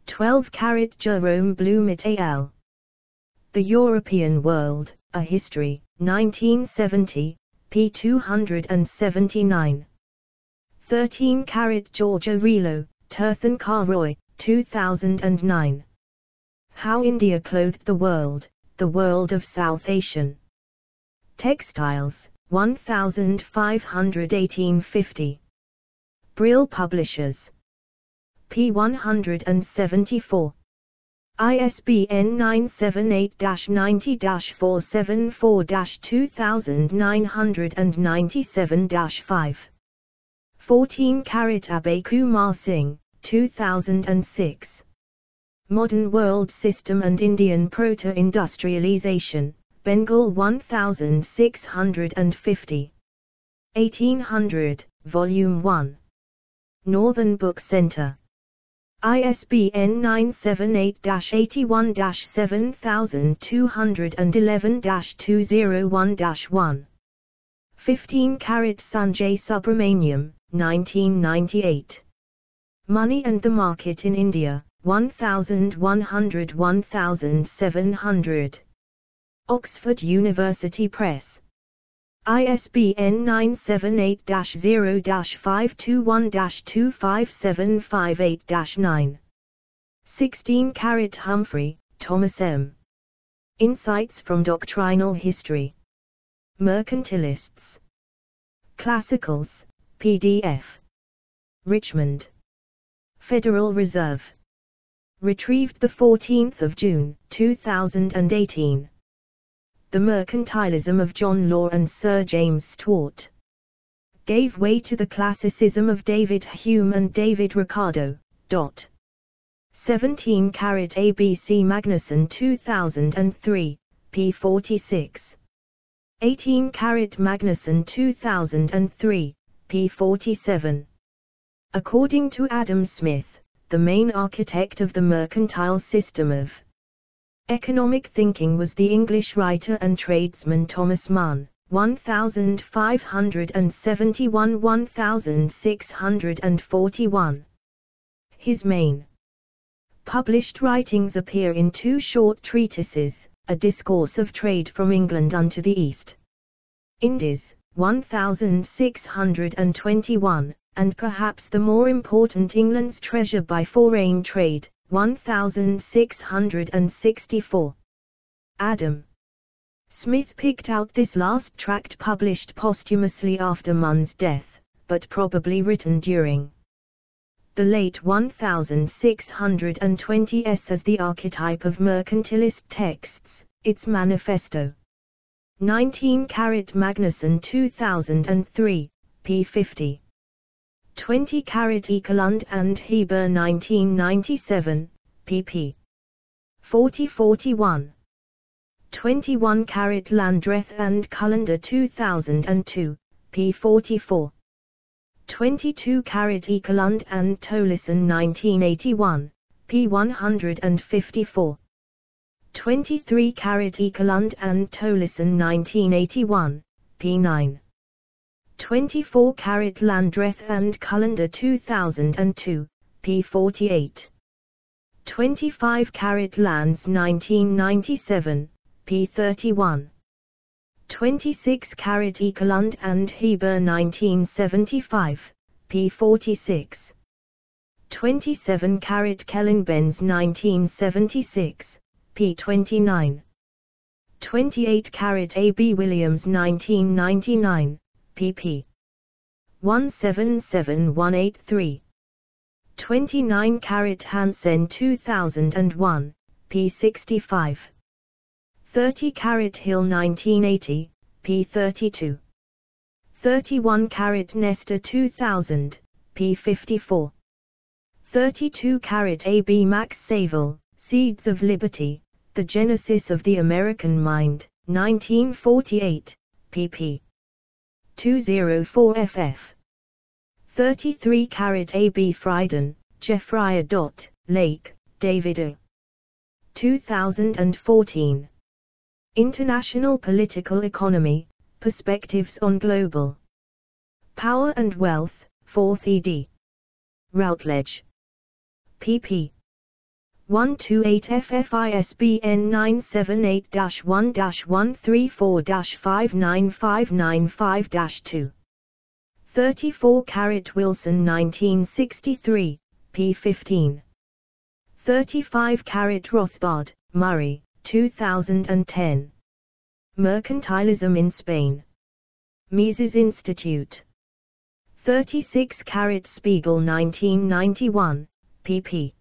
12 Carat Jerome Blum et al. The European World, A History, 1970, p. 279. 13 Carat Giorgio Riello, Tirthankar Carroy, 2009. How India Clothed the World, The World of South Asian Textiles, 1518-50. Brill Publishers. P 174. ISBN 978-90-474-2997-5. 14 Carat Abhay Kumar Singh, 2006. Modern World System and Indian Proto-Industrialization, Bengal 1650. 1800, Volume 1. Northern Book Center. ISBN 978-81-7211-201-1. 15 Carat Sanjay Subrahmanyam, 1998. Money and the Market in India, 1100-1700. Oxford University Press. ISBN 978-0-521-25758-9. 16 Carat Humphrey, Thomas M. Insights from Doctrinal History. Mercantilists. Classicals, PDF. Richmond. Federal Reserve. Retrieved 14 June, 2018. The mercantilism of John Law and Sir James Steuart gave way to the classicism of David Hume and David Ricardo. Dot. 17 Carat ABC Magnusson 2003, p 46. 18 Carat Magnusson 2003, p 47. According to Adam Smith, the main architect of the mercantile system of Economic thinking was the English writer and tradesman Thomas Mun, 1571-1641. His main published writings appear in two short treatises, A Discourse of Trade from England unto the East. Indies, 1621, and perhaps the more important England's Treasure by Foreign Trade, 1664. Adam Smith picked out this last tract published posthumously after Mun's death, but probably written during the late 1620s as the archetype of mercantilist texts, its manifesto. 19 Carat Magnusson 2003, p. 50. 20 Carat Ekelund and Heber 1997, pp. 40-41. 21 Carat Landreth and Colander 2002, p. 44. 22 Carat Ekelund and Tollison 1981, p. 154. 23 Carat Ekelund and Tollison 1981, p. 9. 24 Carat Landreth and Colander 2002, p. 48. 25 Carat Landes 1997, p. 31. 26 Carat Ekelund and Heber 1975, p. 46. 27 Carat Kellenbenz 1976, p. 29. 28 Carat A. B. Williams 1999, pp. 177183. 29 Carat Hansen 2001, p. 65. 30 Carat Hill 1980, p. 32. 31 Carat Nestor 2000, p. 54. 32 Carat A.B. Max Savelle, Seeds of Liberty, The Genesis of the American Mind, 1948, pp. 204 ff. 33 Carat A.B. Frieden, Jeffrey. Lake, David A. 2014. International Political Economy, Perspectives on Global Power and Wealth, 4th ed. Routledge. pp. 128 FFISBN 978-1-134-59595-2. 34 Carat Wilson 1963, p. 15. 35 Carat Rothbard, Murray, 2010. Mercantilism in Spain. Mises Institute. 36 Carat Spiegel 1991, pp.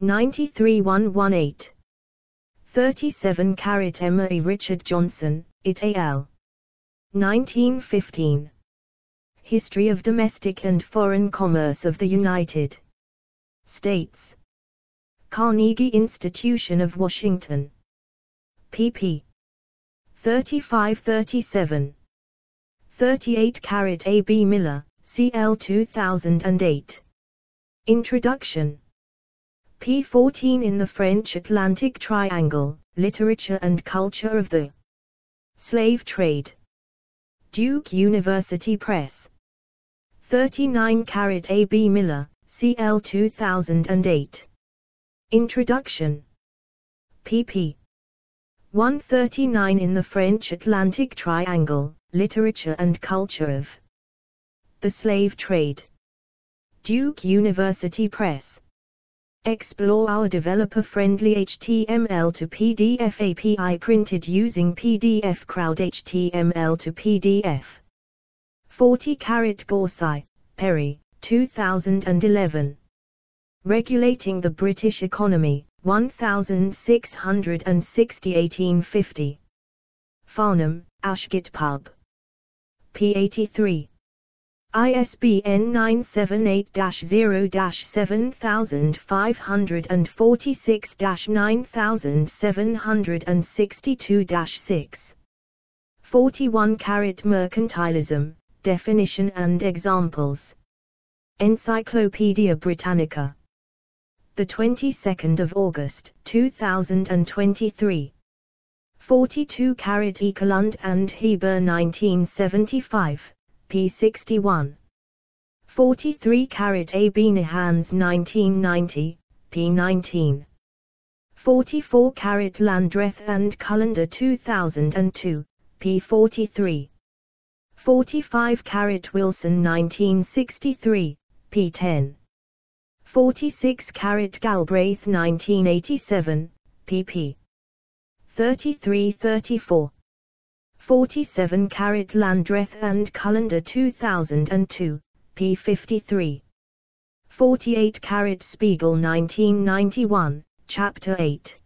93118. 37 Carat Emma E. Richard Johnson, it al. 1915. History of Domestic and Foreign Commerce of the United States. Carnegie Institution of Washington. pp. 35-37. 38 Carat A. B. Miller, CL 2008. Introduction. P14 in the French Atlantic Triangle, Literature and Culture of the Slave Trade. Duke University Press. 39 Caret A. B. Miller, CL 2008. Introduction. pp. 139 in the French Atlantic Triangle, Literature and Culture of the Slave Trade. Duke University Press. Explore our developer-friendly HTML to PDF API printed using PDF Crowd HTML to PDF. 40 Caret Gauci, Perry, 2011. Regulating the British Economy, 1660 1850. Farnham, Ashgate Pub. P83. ISBN 978-0-7546-9762-6. 41 Caret Mercantilism, Definition and Examples. Encyclopaedia Britannica. The 22nd of August, 2023. 42 Caret Ekelund and Hébert 1975 p61. 43 Caret A. Niehans 1990, p19. 44 Caret Landreth and Colander 2002, p43. 45 Caret Wilson 1963, p10. 46 Caret Galbraith 1987, pp. 33-34. 47 Caret Landreth and Colander 2002, p53. 48 Caret Spiegel 1991, Chapter 8.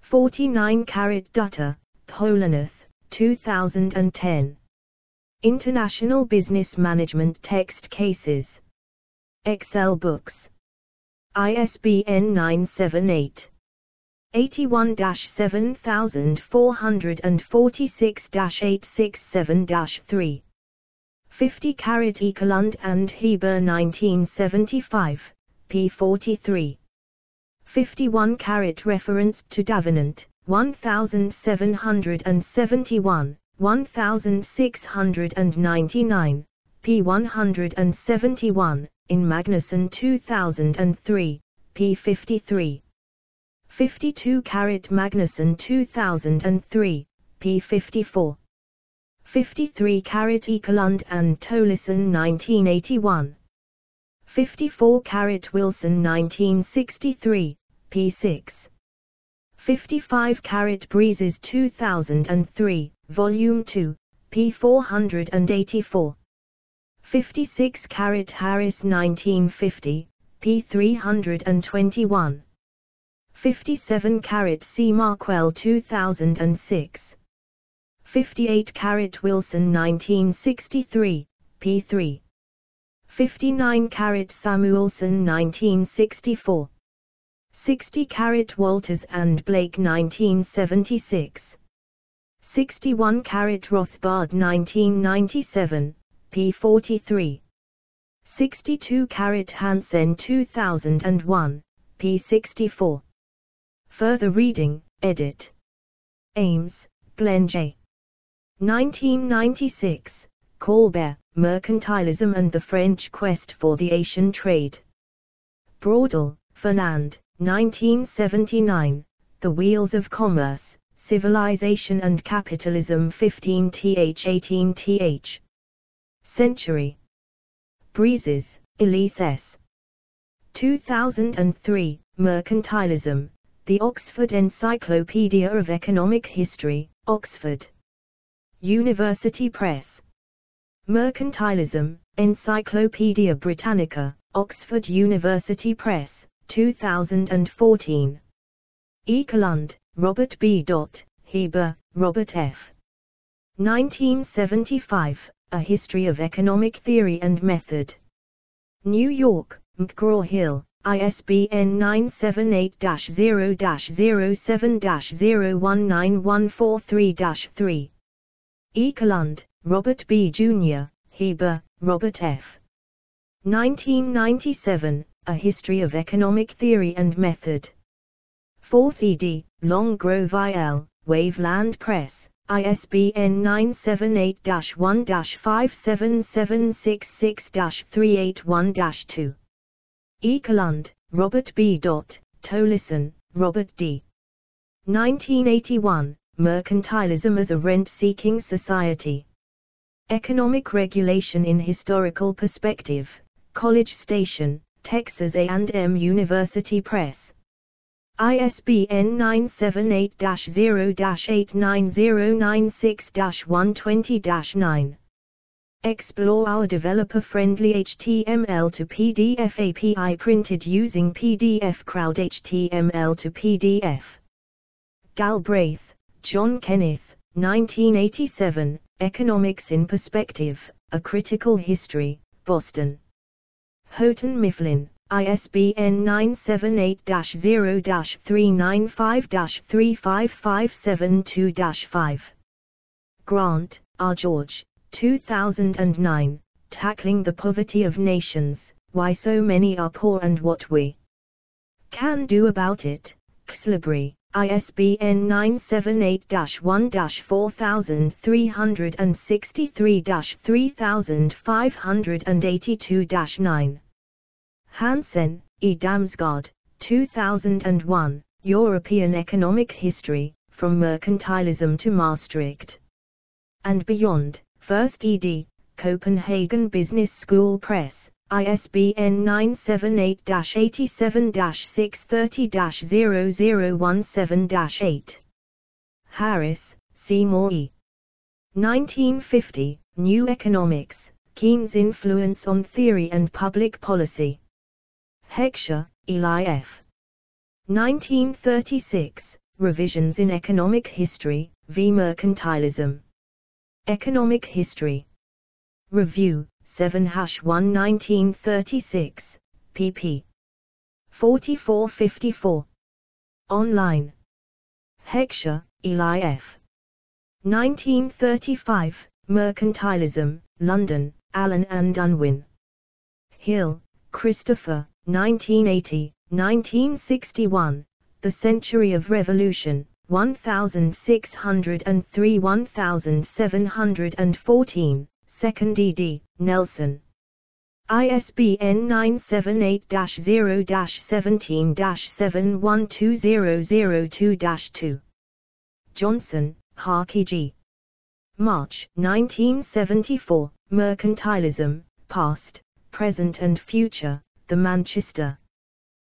49 Caret Dutter, Polanath, 2010. International Business Management Text Cases. Excel Books. ISBN 978. 81-7446-867-3. 50 Caret Ekelund and Hébert 1975, p43. 51 Caret Reference to Davenant, 1771, 1699, p171, in Magnusson 2003, p53. 52 Caret Magnusson 2003, p54. 53 Caret Ekelund and Tollison 1981. 54 Caret Wilson 1963, p6. 55 Caret Brezis 2003, Volume 2, p484. 56 Caret Harris 1950, p321. 57 Caret C. Markwell 2006. 58 Caret Wilson 1963, p3. 59 Caret Samuelson 1964. 60 Caret Walters and Blake 1976. 61 Caret Rothbard 1997, p43. 62 Caret Hansen 2001, p64. Further reading, edit. Ames, Glenn J. 1996, Colbert, Mercantilism and the French Quest for the Asian Trade. Braudel, Fernand, 1979, The Wheels of Commerce, Civilization and Capitalism 15th 18th. Century. Brezis, Elise S. 2003, Mercantilism, The Oxford Encyclopedia of Economic History, Oxford. University Press. Mercantilism, Encyclopaedia Britannica, Oxford University Press, 2014. Ekelund, Robert B. Hébert, Robert F. 1975, A History of Economic Theory and Method. New York, McGraw-Hill, ISBN 978-0-07-019143-3. Ekelund, Robert B. Jr., Hébert, Robert F. 1997, A History of Economic Theory and Method. 4th ed., Long Grove IL, Waveland Press, ISBN 978-1-57766-381-2. Ekelund, Robert B. Tollison, Robert D. 1981, Mercantilism as a Rent-Seeking Society. Economic Regulation in Historical Perspective, College Station, Texas A&M University Press. ISBN 978-0-89096-120-9. Explore our developer-friendly HTML to PDF API printed using PDF Crowd HTML to PDF. Galbraith, John Kenneth, 1987, Economics in Perspective, A Critical History, Boston. Houghton Mifflin, ISBN 978-0-395-35572-5. Grant, R. George, 2009, Tackling the Poverty of Nations, Why So Many Are Poor and What We Can Do About It, Xlibri, ISBN 978-1-4363-3582-9. Hansen, E. Damsgaard, 2001, European Economic History, From Mercantilism to Maastricht. And Beyond, 1st ed., Copenhagen Business School Press, ISBN 978-87-630-0017-8. Harris, Seymour E. 1950, New Economics, Keynes' Influence on Theory and Public Policy. Heckscher, Eli F. 1936, Revisions in Economic History, v. Mercantilism. Economic History. Review, 7 hash 1 1936, pp. 4454. Online. Heckscher, Eli F. 1935, Mercantilism, London, Allen and Unwin. Hill, Christopher, 1980, 1961, The Century of Revolution, 1603-1714, 2nd ed., Nelson. ISBN 978-0-17-712002-2. Johnson, Harry G. March 1974, Mercantilism, Past, Present and Future, The Manchester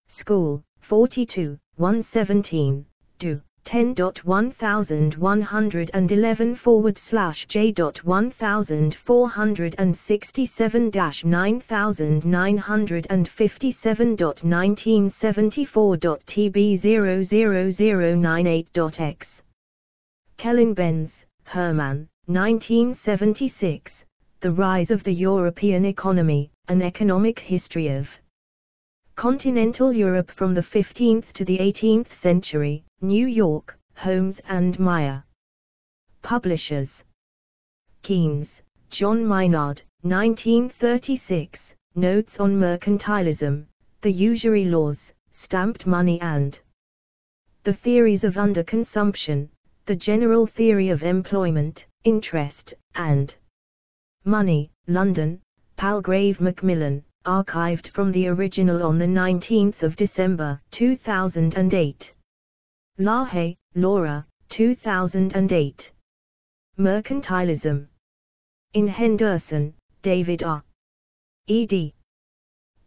School, 42, 117, do. 10.1111 forward slash j.1467 9957.1974.tb00098.x. Kellenbenz, Hermann, 1976, The Rise of the European Economy, An Economic History of Continental Europe from the 15th to the 18th century, New York, Holmes and Meier. Publishers. Keynes, John Maynard, 1936, Notes on Mercantilism, The Usury Laws, Stamped Money and The Theories of Underconsumption, The General Theory of Employment, Interest, and Money, London, Palgrave Macmillan, archived from the original on 19 December 2008. Lahaye, Laura, 2008. Mercantilism. In Henderson, David R. ed.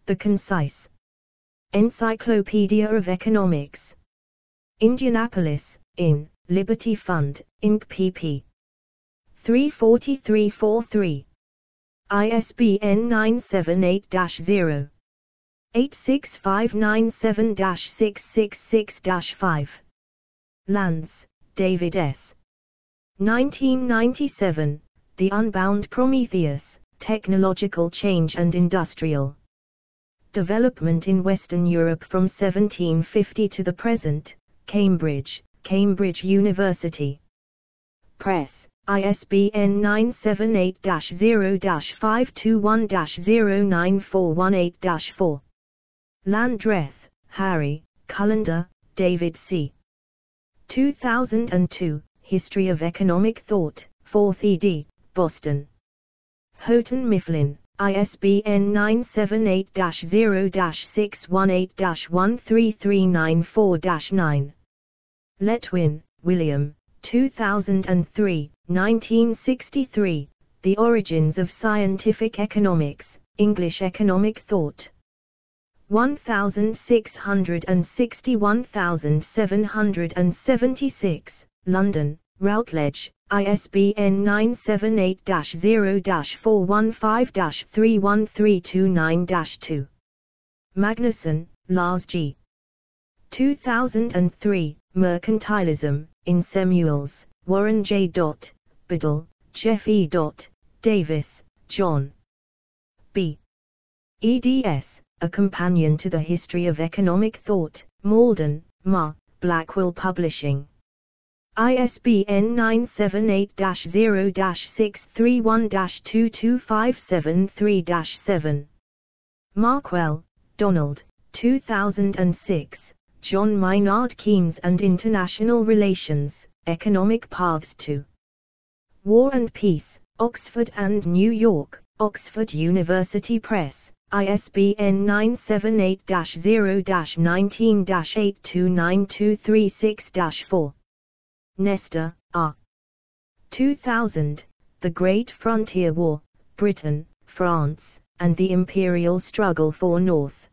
The Concise Encyclopedia of Economics. Indianapolis, in, Liberty Fund, Inc. pp. 34343. ISBN 978-0. 86597-666-5. Landes, David S. 1997, The Unbound Prometheus, Technological Change and Industrial Development in Western Europe from 1750 to the present, Cambridge, Cambridge University. Press, ISBN 978-0-521-09418-4. Landreth, Harry, Colander, David C. 2002, History of Economic Thought, 4th ed., Boston. Houghton Mifflin, ISBN 978-0-618-13394-9. Letwin, William, 2003, 1963, The Origins of Scientific Economics, English Economic Thought. 1660 1776, London, Routledge, ISBN 978-0-415-31329-2. Magnusson, Lars G. 2003, Mercantilism, in Samuels, Warren J. Biddle, Jeff E. Davis, John. B. eds, A Companion to the History of Economic Thought, Malden, Ma, Blackwell Publishing. ISBN 978-0-631-22573-7. Markwell, Donald, 2006, John Maynard Keynes and International Relations, Economic Paths to War and Peace, Oxford and New York, Oxford University Press, ISBN 978-0-19-829236-4. Nester, R. 2000, The Great Frontier War, Britain, France, and the Imperial Struggle for North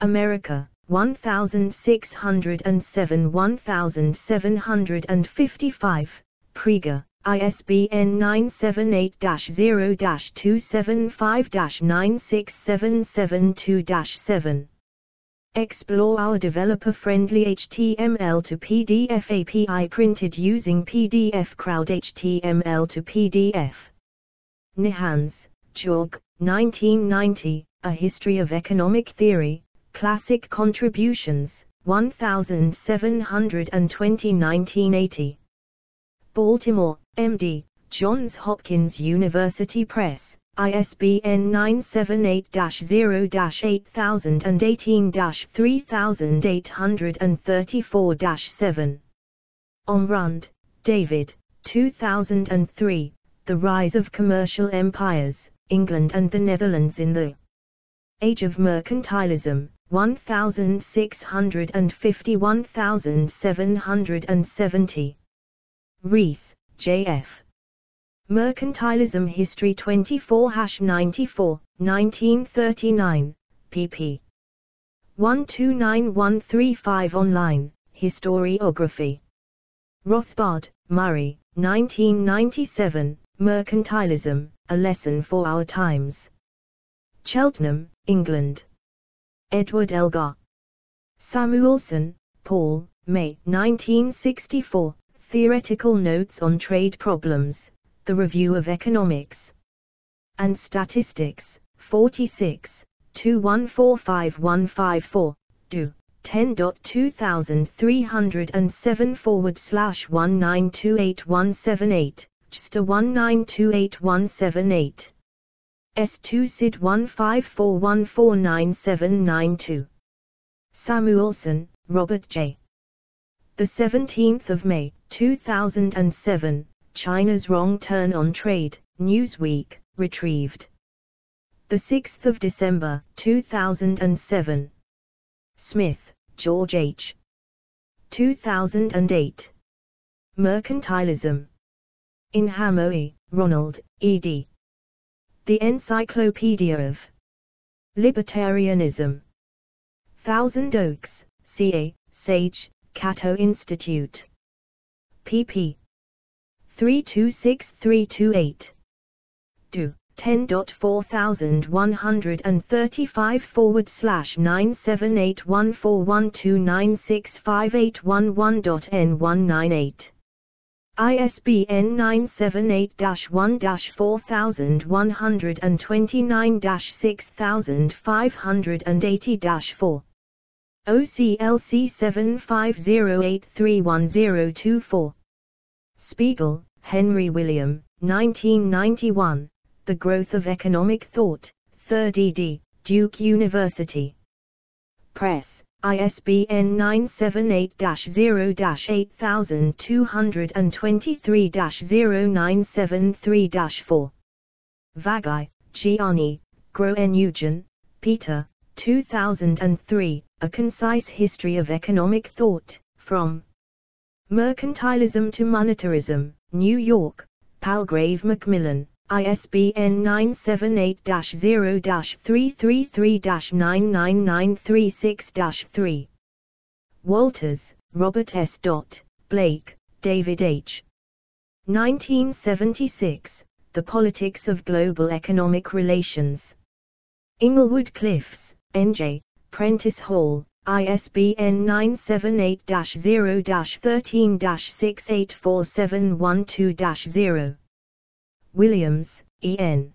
America, 1607 1755, Praeger, ISBN 978-0-275-96772-7. Explore our developer-friendly HTML to PDF API printed using PDF Crowd HTML to PDF. Niehans, Georg, 1990, A History of Economic Theory, Classic Contributions, 1720 1980. Baltimore, MD, Johns Hopkins University Press, ISBN 978-0-8018-3834-7. Ormrod, David, 2003, The Rise of Commercial Empires, England and the Netherlands in the Age of Mercantilism, 1650-1770. Rees, J.F. Mercantilism History 24-94, 1939, pp. 129135 online, Historiography. Rothbard, Murray, 1997, Mercantilism, A Lesson for Our Times. Cheltenham, England. Edward Elgar. Samuelson, Paul, May 1964, Theoretical Notes on Trade Problems, The Review of Economics and Statistics, 46, 2145154, do. 10.2307 forward slash 1928178, just a 1928178. S2 SID 154149792. Samuelson, Robert J. The 17th of May, 2007, China's Wrong Turn on Trade, Newsweek, retrieved. The 6th of December, 2007. Smith, George H. 2008. Mercantilism. In Hamowy, Ronald, ed. The Encyclopedia of Libertarianism. Thousand Oaks, CA, Sage, Cato Institute. pp. 326328. Do 10.4135 forward slash 9781412965811.n198. ISBN 978-1-4129-6580-4. OCLC 7508311024. Spiegel, Henry William, 1991, The Growth of Economic Thought, 3rd ed., Duke University. Press, ISBN 978-0-8223-0973-4. Vaggi, Gianni, Groen Peter, 2003, A Concise History of Economic Thought, From Mercantilism to Monetarism, New York, Palgrave Macmillan, ISBN 978-0-333-99936-3. Walters, Robert S. Dot, Blake, David H. 1976, The Politics of Global Economic Relations. Englewood Cliffs, N.J., Prentice Hall, ISBN 978-0-13-684712-0. Williams, E.N.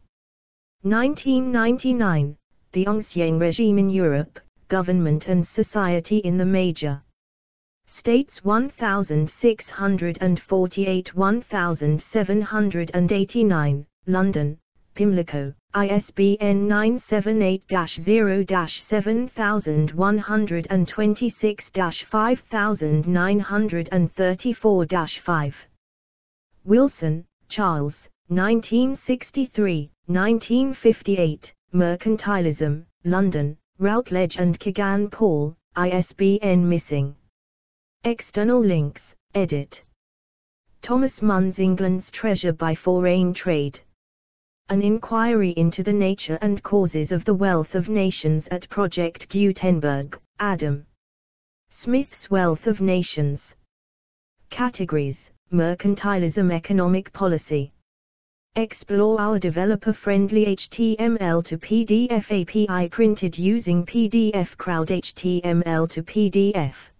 1999, The Ancien Regime in Europe, Government and Society in the Major States 1648 1789, London, Pimlico, ISBN 978-0-7126-5934-5. Wilson, Charles, 1963, 1958, Mercantilism, London, Routledge and Kegan Paul, ISBN missing. External links, edit. Thomas Mun's England's Treasure by Foreign Trade. An inquiry into the nature and causes of the wealth of nations at Project Gutenberg, Adam. Smith's Wealth of Nations. Categories, Mercantilism Economic Policy. Explore our developer-friendly HTML to PDF API printed using PDF Crowd HTML to PDF.